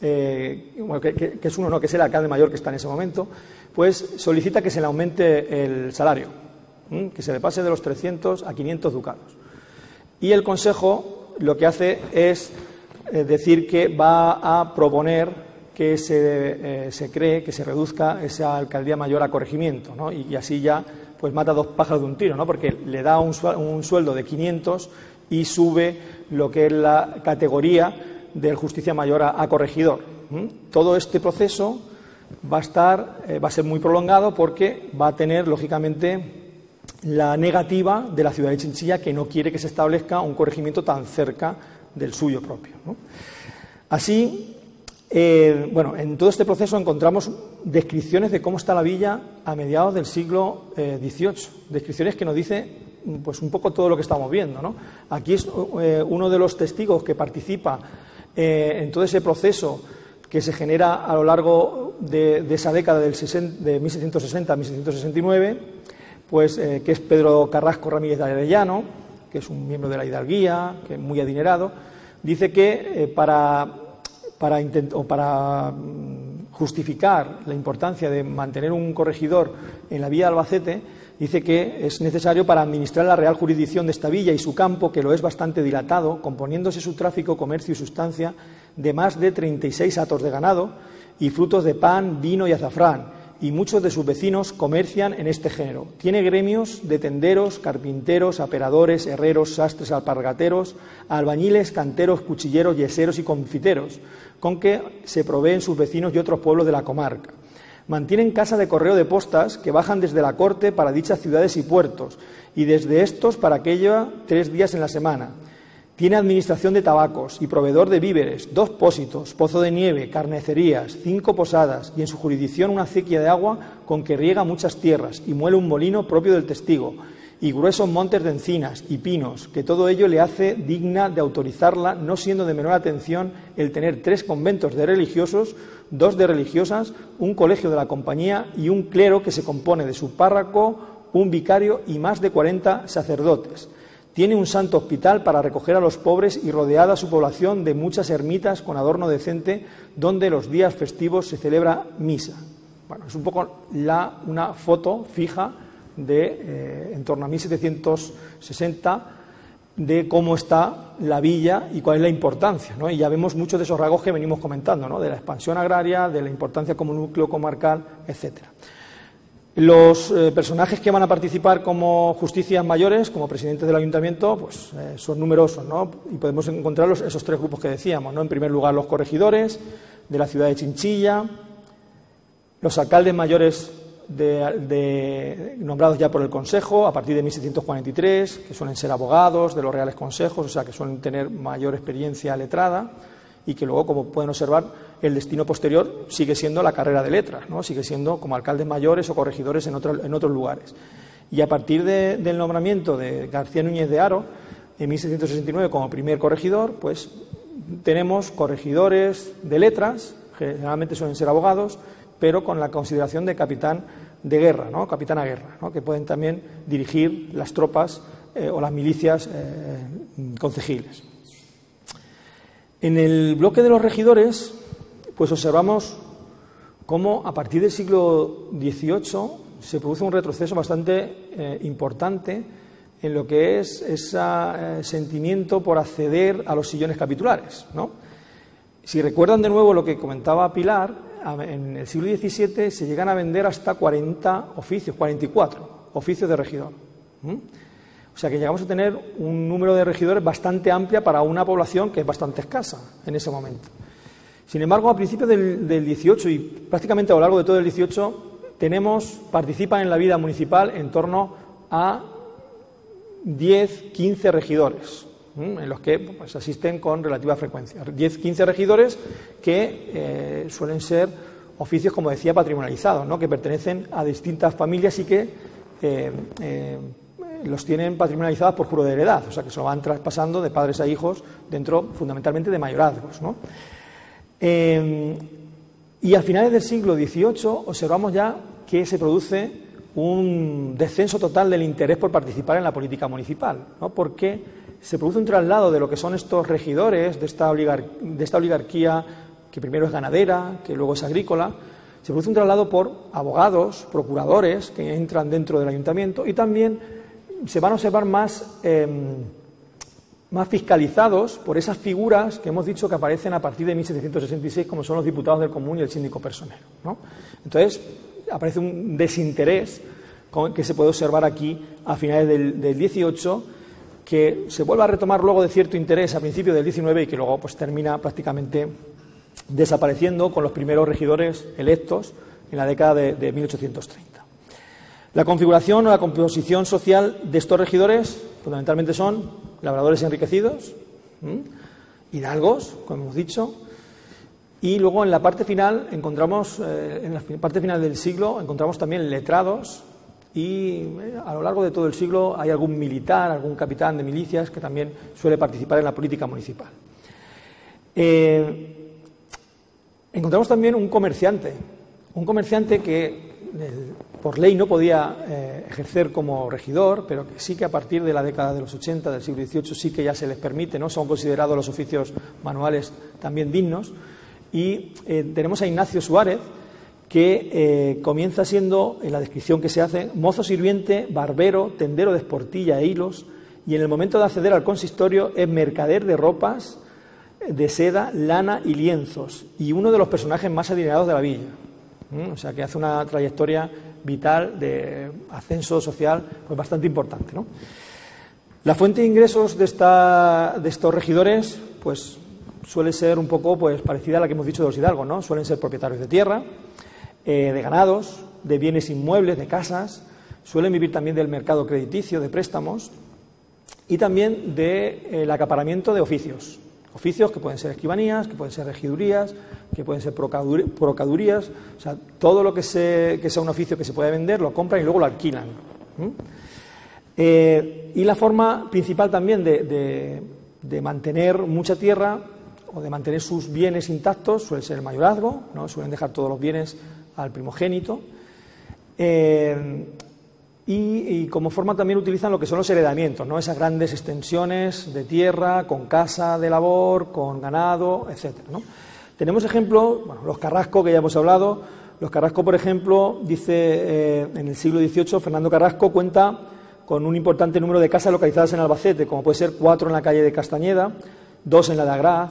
eh, que, es uno, no, que es el alcalde mayor que está en ese momento, pues solicita que se le aumente el salario, que se le pase de los 300 a 500 ducados. Y el Consejo lo que hace es eh, decir que va a proponer que se, cree que se reduzca esa alcaldía mayor a corregimiento, ¿no? y, así ya pues mata dos pájaros de un tiro, ¿no? porque le da un, sueldo de 500 y sube lo que es la categoría del justicia mayor a, corregidor. Todo este proceso va a estar, eh, va a ser muy prolongado porque va a tener, lógicamente, la negativa de la ciudad de Chinchilla que no quiere que se establezca un corregimiento tan cerca del suyo propio. Así, eh, bueno, en todo este proceso encontramos descripciones de cómo está la villa a mediados del siglo XVIII, eh, descripciones que nos dice pues un poco todo lo que estamos viendo. Aquí es uno de los testigos que participa eh, en todo ese proceso que se genera a lo largo de, esa década del de 1760 a 1769, pues, eh, que es Pedro Carrasco Ramírez de Arellano, que es un miembro de la hidalguía, que es muy adinerado, dice que eh, para, para, para mm, justificar la importancia de mantener un corregidor en la vía de Albacete, dice que es necesario para administrar la real jurisdicción de esta villa y su campo, que lo es bastante dilatado, componiéndose su tráfico, comercio y sustancia de más de 36 atos de ganado y frutos de pan, vino y azafrán, y muchos de sus vecinos comercian en este género. Tiene gremios de tenderos, carpinteros, aperadores, herreros, sastres, alpargateros, albañiles, canteros, cuchilleros, yeseros y confiteros, con que se proveen sus vecinos y otros pueblos de la comarca. Mantienen casa de correo de postas que bajan desde la corte para dichas ciudades y puertos y desde estos para aquella tres días en la semana. Tiene administración de tabacos y proveedor de víveres, dos pósitos, pozo de nieve, carnecerías, cinco posadas y en su jurisdicción una acequia de agua con que riega muchas tierras y muele un molino propio del testigo y gruesos montes de encinas y pinos, que todo ello le hace digna de autorizarla, no siendo de menor atención el tener tres conventos de religiosos, dos de religiosas, un colegio de la compañía y un clero que se compone de su párroco, un vicario y más de cuarenta sacerdotes. Tiene un santo hospital para recoger a los pobres y rodeada su población de muchas ermitas con adorno decente donde los días festivos se celebra misa. Bueno, es un poco la, una foto fija de eh, en torno a 1760 de cómo está la villa y cuál es la importancia. ¿no? Y ya vemos muchos de esos rasgos que venimos comentando, ¿no? de la expansión agraria, de la importancia como núcleo comarcal, etcétera. Los eh, personajes que van a participar como justicias mayores, como presidentes del ayuntamiento, pues eh, son numerosos, ¿no? Y podemos encontrar esos tres grupos que decíamos, ¿no? En primer lugar, los corregidores de la ciudad de Chinchilla, los alcaldes mayores de, nombrados ya por el Consejo a partir de 1743, que suelen ser abogados de los Reales Consejos, o sea, que suelen tener mayor experiencia letrada y que luego, como pueden observar, el destino posterior sigue siendo la carrera de letras, ¿no? sigue siendo como alcaldes mayores o corregidores en, en otros lugares. Y a partir del nombramiento de García Núñez de Aro, en 1769 como primer corregidor, pues tenemos corregidores de letras, generalmente suelen ser abogados, pero con la consideración de capitán de guerra, ¿no? capitán a guerra, ¿no? que pueden también dirigir las tropas eh, o las milicias eh, concejiles. En el bloque de los regidores, pues observamos cómo a partir del siglo XVIII se produce un retroceso bastante eh, importante en lo que es ese sentimiento por acceder a los sillones capitulares. ¿no? Si recuerdan de nuevo lo que comentaba Pilar, en el siglo XVII se llegan a vender hasta 40 oficios, 44 oficios de regidor. O sea que llegamos a tener un número de regidores bastante amplia para una población que es bastante escasa en ese momento. Sin embargo, a principios del, del 18 y prácticamente a lo largo de todo el 18 tenemos, participan en la vida municipal en torno a 10, 15 regidores en los que pues, asisten con relativa frecuencia. 10, 15 regidores que eh, suelen ser oficios, como decía, patrimonializados, que pertenecen a distintas familias y que eh, eh, los tienen patrimonializados por juro de heredad, o sea que se lo van traspasando de padres a hijos dentro fundamentalmente de mayorazgos. Eh, y a finales del siglo XVIII observamos ya que se produce un descenso total del interés por participar en la política municipal, ¿no? porque se produce un traslado de lo que son estos regidores, de esta, de esta oligarquía que primero es ganadera, que luego es agrícola, se produce un traslado por abogados, procuradores que entran dentro del ayuntamiento y también se van a observar más, em, más fiscalizados por esas figuras que hemos dicho que aparecen a partir de 1766, como son los diputados del común y el síndico personero. Entonces, aparece un desinterés que se puede observar aquí a finales del, del 18 que se vuelve a retomar luego de cierto interés a principios del 19 y que luego pues termina prácticamente desapareciendo con los primeros regidores electos en la década de, 1830. La configuración o la composición social de estos regidores fundamentalmente son labradores enriquecidos, hidalgos, como hemos dicho, y luego en la parte final encontramos, eh, en la parte final del siglo, encontramos también letrados y eh, a lo largo de todo el siglo hay algún militar, algún capitán de milicias que también suele participar en la política municipal. Eh, encontramos también un comerciante, un comerciante que por ley no podía eh, ejercer como regidor, pero sí que a partir de la década de los 80 del siglo XVIII sí que ya se les permite, ¿no? Son considerados los oficios manuales también dignos. Y tenemos a Ignacio Suárez, que eh, comienza siendo, en la descripción que se hace, mozo sirviente, barbero, tendero de esportilla e hilos, y en el momento de acceder al consistorio es mercader de ropas, de seda, lana y lienzos, y uno de los personajes más adinerados de la villa. O sea, que hace una trayectoria vital de ascenso social pues bastante importante. La fuente de ingresos de, esta, de estos regidores pues, suele ser un poco pues, parecida a la que hemos dicho de los hidalgos, ¿no? Suelen ser propietarios de tierra, eh, de ganados, de bienes inmuebles, de casas, suelen vivir también del mercado crediticio, de préstamos y también del acaparamiento de oficios. Oficios que pueden ser escribanías, que pueden ser regidurías, que pueden ser procadurías, o sea, todo lo que, sea un oficio que se puede vender lo compran y luego lo alquilan. Eh, y la forma principal también de, de mantener mucha tierra o de mantener sus bienes intactos suele ser el mayorazgo, ¿no? suelen dejar todos los bienes al primogénito. Eh, y, como forma también utilizan lo que son los heredamientos, ¿no? esas grandes extensiones de tierra con casa de labor, con ganado, etc. Tenemos ejemplos, bueno, los Carrasco que ya hemos hablado. Los Carrasco, por ejemplo, dice eh, en el siglo XVIII, Fernando Carrasco cuenta con un importante número de casas localizadas en Albacete, como puede ser cuatro en la calle de Castañeda, dos en la de Agraz,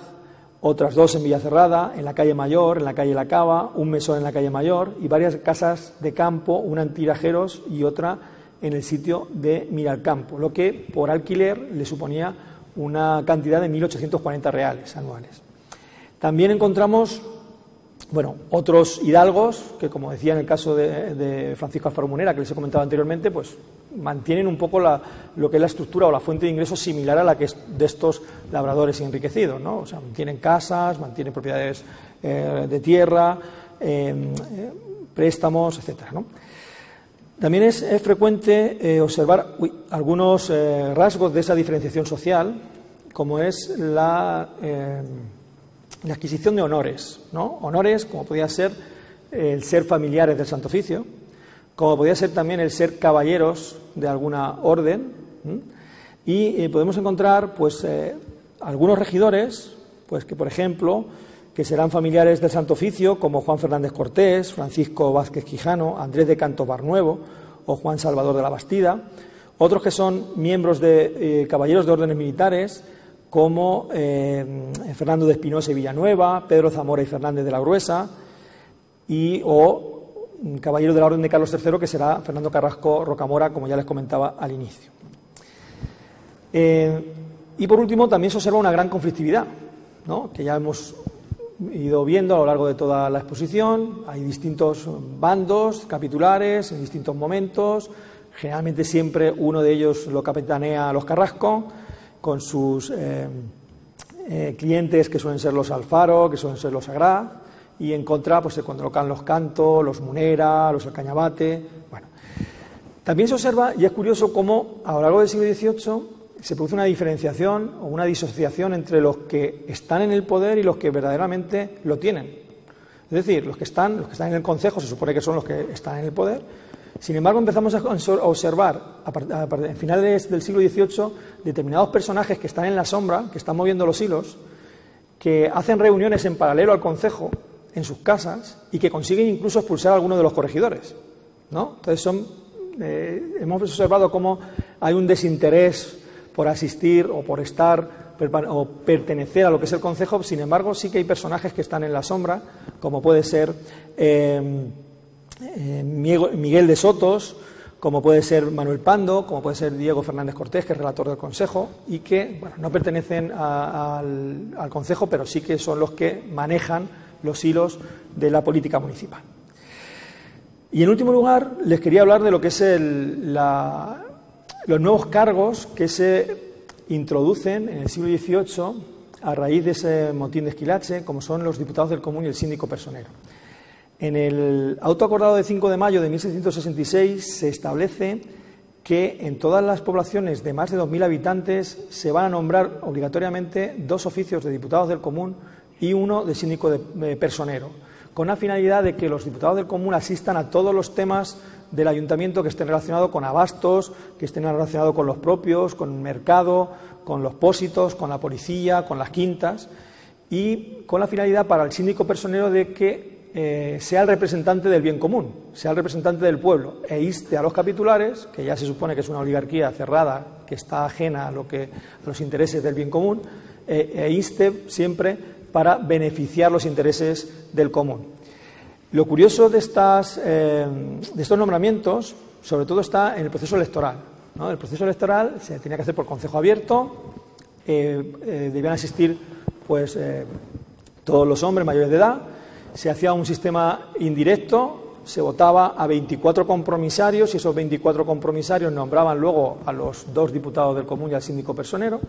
otras dos en Villacerrada, en la calle Mayor, en la calle La Cava, un mesón en la calle Mayor y varias casas de campo, una en Tirajeros y otra en el sitio de Miralcampo, lo que por alquiler le suponía una cantidad de 1.840 reales anuales. También encontramos bueno, otros hidalgos, que como decía en el caso de, Francisco Alfaro Munera, que les he comentado anteriormente, pues mantienen un poco lo que es la estructura o la fuente de ingresos similar a la que es de estos labradores enriquecidos, ¿no? O sea, mantienen casas, mantienen propiedades eh, de tierra, em, eh, préstamos, etcétera, También es, frecuente eh, observar algunos rasgos de esa diferenciación social, como es la, em, la adquisición de honores, ¿no? Honores como podía ser el ser familiares del Santo Oficio, como podía ser también el ser caballeros de alguna orden, y eh, podemos encontrar pues eh, algunos regidores, pues que por ejemplo que serán familiares del Santo Oficio, como Juan Fernández Cortés, Francisco Vázquez Quijano, Andrés de Canto Barnuevo o Juan Salvador de la Bastida, otros que son miembros de eh, caballeros de órdenes militares, como Fernando de Espinosa y Villanueva, Pedro Zamora y Fernández de la Gruesa, y o caballero de la Orden de Carlos III, que será Fernando Carrasco Rocamora, como ya les comentaba al inicio. Eh, y por último, también se observa una gran conflictividad, que ya hemos ido viendo a lo largo de toda la exposición. Hay distintos bandos capitulares en distintos momentos. Generalmente siempre uno de ellos lo capitanea a los Carrasco, con sus eh, eh, clientes que suelen ser los Alfaro, que suelen ser los Agraz y en contra pues, se colocan los cantos, los munera, los alcañabate. Bueno. También se observa, y es curioso, cómo a lo largo del siglo XVIII se produce una diferenciación o una disociación entre los que están en el poder y los que verdaderamente lo tienen. Es decir, los que están, los que están en el Consejo se supone que son los que están en el poder. Sin embargo, empezamos a observar a finales del siglo XVIII determinados personajes que están en la sombra, que están moviendo los hilos, que hacen reuniones en paralelo al Consejo en sus casas y que consiguen incluso expulsar a algunos de los corregidores. Entonces, son, eh, hemos observado cómo hay un desinterés por asistir o por estar o pertenecer a lo que es el Consejo, sin embargo, sí que hay personajes que están en la sombra, como puede ser eh, eh, Miguel de Sotos, como puede ser Manuel Pando, como puede ser Diego Fernández Cortés, que es relator del Consejo, y que no pertenecen al, Consejo, pero sí que son los que manejan los hilos de la política municipal. Y en último lugar, les quería hablar de lo que es los nuevos cargos que se introducen en el siglo XVIII a raíz de ese motín de Esquilache, como son los diputados del Común y el síndico personero. En el auto acordado de 5 de mayo de 1666 se establece que en todas las poblaciones de más de 2.000 habitantes se van a nombrar obligatoriamente dos oficios de diputados del común y uno de síndico de, personero, con la finalidad de que los diputados del común asistan a todos los temas del ayuntamiento que estén relacionados con abastos, que estén relacionados con los propios, con el mercado, con los pósitos, con la policía, con las quintas, y con la finalidad para el síndico personero de que eh, sea el representante del bien común, sea el representante del pueblo, e inste a los capitulares, que ya se supone que es una oligarquía cerrada, que está ajena a, lo que, los intereses del bien común, eh, e inste siempre para beneficiar los intereses del común. Lo curioso de, estas, eh, de estos nombramientos, sobre todo, está en el proceso electoral. El proceso electoral se tenía que hacer por consejo abierto, debían asistir pues, todos los hombres mayores de edad, se hacía un sistema indirecto, se votaba a 24 compromisarios y esos 24 compromisarios nombraban luego a los dos diputados del común y al síndico personero.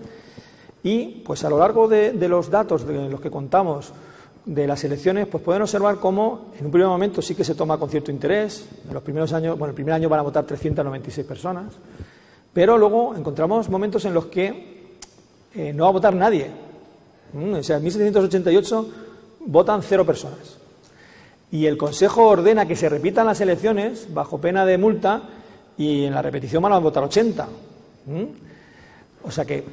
Y pues a lo largo de, los datos de los que contamos de las elecciones, pues pueden observar cómo en un primer momento sí que se toma con cierto interés. En los primeros años, bueno, el primer año van a votar 396 personas, pero luego encontramos momentos en los que eh, no va a votar nadie. Mm, o sea, en 1788 votan cero personas. Y el Consejo ordena que se repitan las elecciones bajo pena de multa y en la repetición van a votar 80. O sea que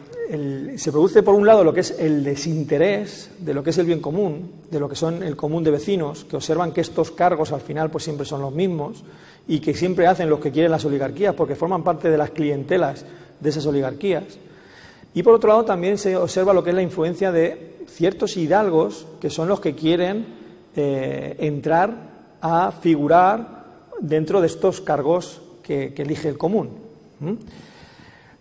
se produce, por un lado, lo que es el desinterés de lo que es el bien común, de lo que son el común de vecinos, que observan que estos cargos al final pues siempre son los mismos y que siempre hacen lo que quieren las oligarquías porque forman parte de las clientelas de esas oligarquías. Y por otro lado también se observa lo que es la influencia de ciertos hidalgos que son los que quieren eh, entrar a figurar dentro de estos cargos que, elige el común.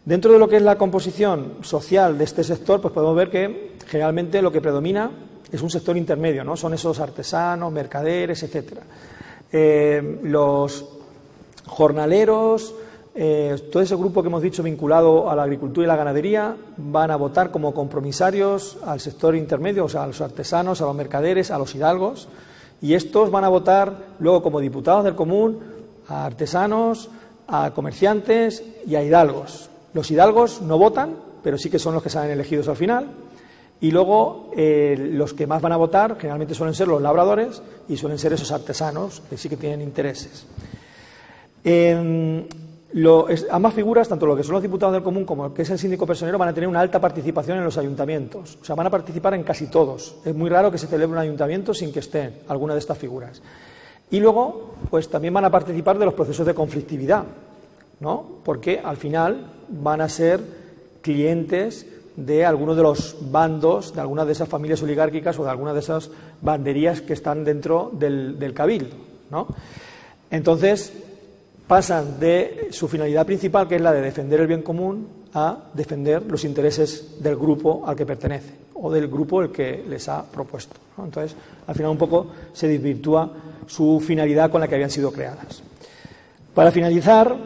Dentro de lo que es la composición social de este sector, pues podemos ver que generalmente lo que predomina es un sector intermedio, ¿no? Son esos artesanos, mercaderes, etcétera. Eh, los jornaleros, eh, todo ese grupo que hemos dicho vinculado a la agricultura y la ganadería van a votar como compromisarios al sector intermedio, o sea, a los artesanos, a los mercaderes, a los hidalgos, y estos van a votar luego como diputados del común a artesanos, a comerciantes y a hidalgos. Los hidalgos no votan, pero sí que son los que salen elegidos al final. Y luego eh, los que más van a votar generalmente suelen ser los labradores y suelen ser esos artesanos que sí que tienen intereses. Ambas figuras, tanto lo que son los diputados del común como lo que es el síndico personero, van a tener una alta participación en los ayuntamientos. O sea, van a participar en casi todos. Es muy raro que se celebre un ayuntamiento sin que estén alguna de estas figuras. Y luego, pues también van a participar de los procesos de conflictividad, ¿no? Porque al final van a ser clientes de algunos de los bandos, de algunas de esas familias oligárquicas o de algunas de esas banderías que están dentro del, del cabildo, ¿no? Entonces, pasan de su finalidad principal, que es la de defender el bien común, a defender los intereses del grupo al que pertenece o del grupo el que les ha propuesto. Entonces, al final un poco se desvirtúa su finalidad con la que habían sido creadas. Para finalizar,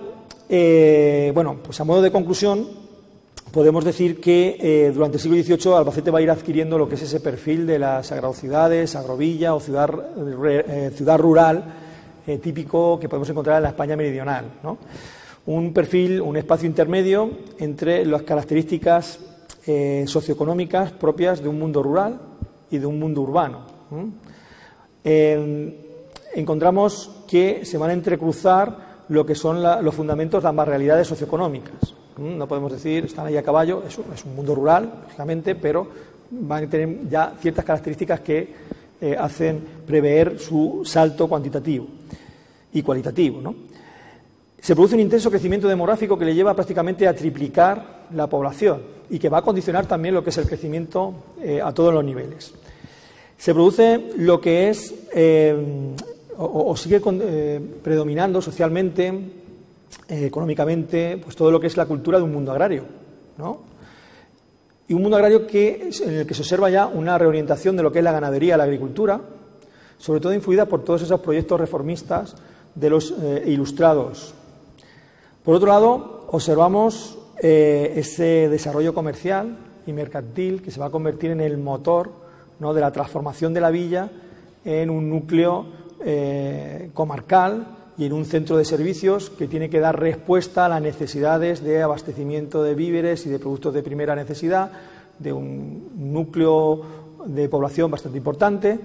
eh, bueno, pues a modo de conclusión, podemos decir que eh, durante el siglo XVIII Albacete va a ir adquiriendo lo que es ese perfil de las agrocidades, agrovilla o ciudad, eh, ciudad rural eh, típico que podemos encontrar en la España meridional. Un perfil, un espacio intermedio entre las características socioeconómicas propias de un mundo rural y de un mundo urbano. encontramos que se van a entrecruzar lo que son los fundamentos de ambas realidades socioeconómicas. No podemos decir, están ahí a caballo, es un, es un mundo rural, lógicamente, pero van a tener ya ciertas características que eh, hacen prever su salto cuantitativo y cualitativo. ¿no? Se produce un intenso crecimiento demográfico que le lleva prácticamente a triplicar la población y que va a condicionar también lo que es el crecimiento eh, a todos los niveles. Se produce lo que es, eh, o, sigue predominando socialmente, eh, económicamente pues todo lo que es la cultura de un mundo agrario, ¿no? Y un mundo agrario que, en el que se observa ya una reorientación de lo que es la ganadería, la agricultura, sobre todo influida por todos esos proyectos reformistas de los eh, ilustrados. Por otro lado, observamos eh, ese desarrollo comercial y mercantil que se va a convertir en el motor de la transformación de la villa en un núcleo comarcal y en un centro de servicios que tiene que dar respuesta a las necesidades de abastecimiento de víveres y de productos de primera necesidad de un núcleo de población bastante importante,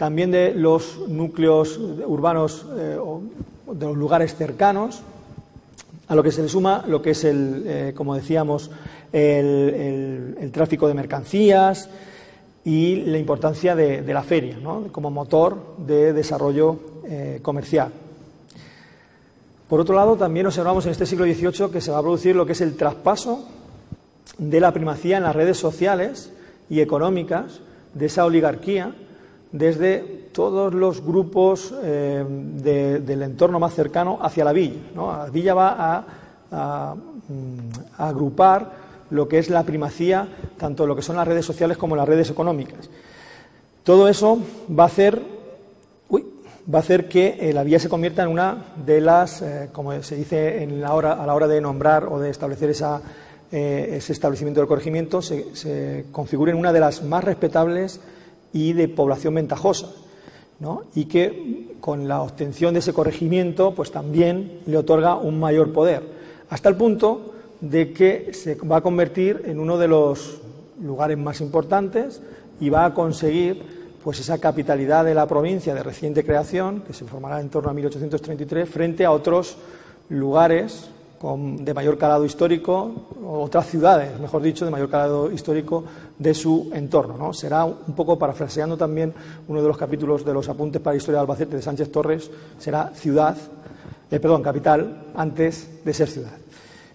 también de los núcleos urbanos eh, de los lugares cercanos, a lo que se le suma lo que es el, eh, como decíamos, el, tráfico de mercancías y la importancia de, la feria como motor de desarrollo eh, comercial. Por otro lado, también observamos en este siglo XVIII que se va a producir lo que es el traspaso de la primacía en las redes sociales y económicas de esa oligarquía desde todos los grupos eh, del entorno más cercano hacia la villa. La villa va a, mm, a, agrupar lo que es la primacía, tanto lo que son las redes sociales como las redes económicas. Todo eso va a hacer va a hacer que eh, la vía se convierta en una de las, eh, como se dice en la hora, a la hora de nombrar o de establecer esa, ese establecimiento del corregimiento, se, configure en una de las más respetables y de población ventajosa. ¿no? Y que con la obtención de ese corregimiento, pues también le otorga un mayor poder, hasta el punto de que se va a convertir en uno de los lugares más importantes y va a conseguir pues esa capitalidad de la provincia de reciente creación, que se formará en torno a 1833, frente a otros lugares de mayor calado histórico, otras ciudades, mejor dicho, de mayor calado histórico de su entorno. ¿no? Será un poco parafraseando también uno de los capítulos de los apuntes para la historia de Albacete de Sánchez Torres, será ciudad, eh, perdón, capital antes de ser ciudad.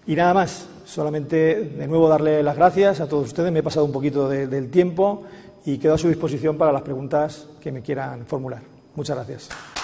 Y nada más, solamente de nuevo darle las gracias a todos ustedes, me he pasado un poquito del tiempo y quedo a su disposición para las preguntas que me quieran formular. Muchas gracias.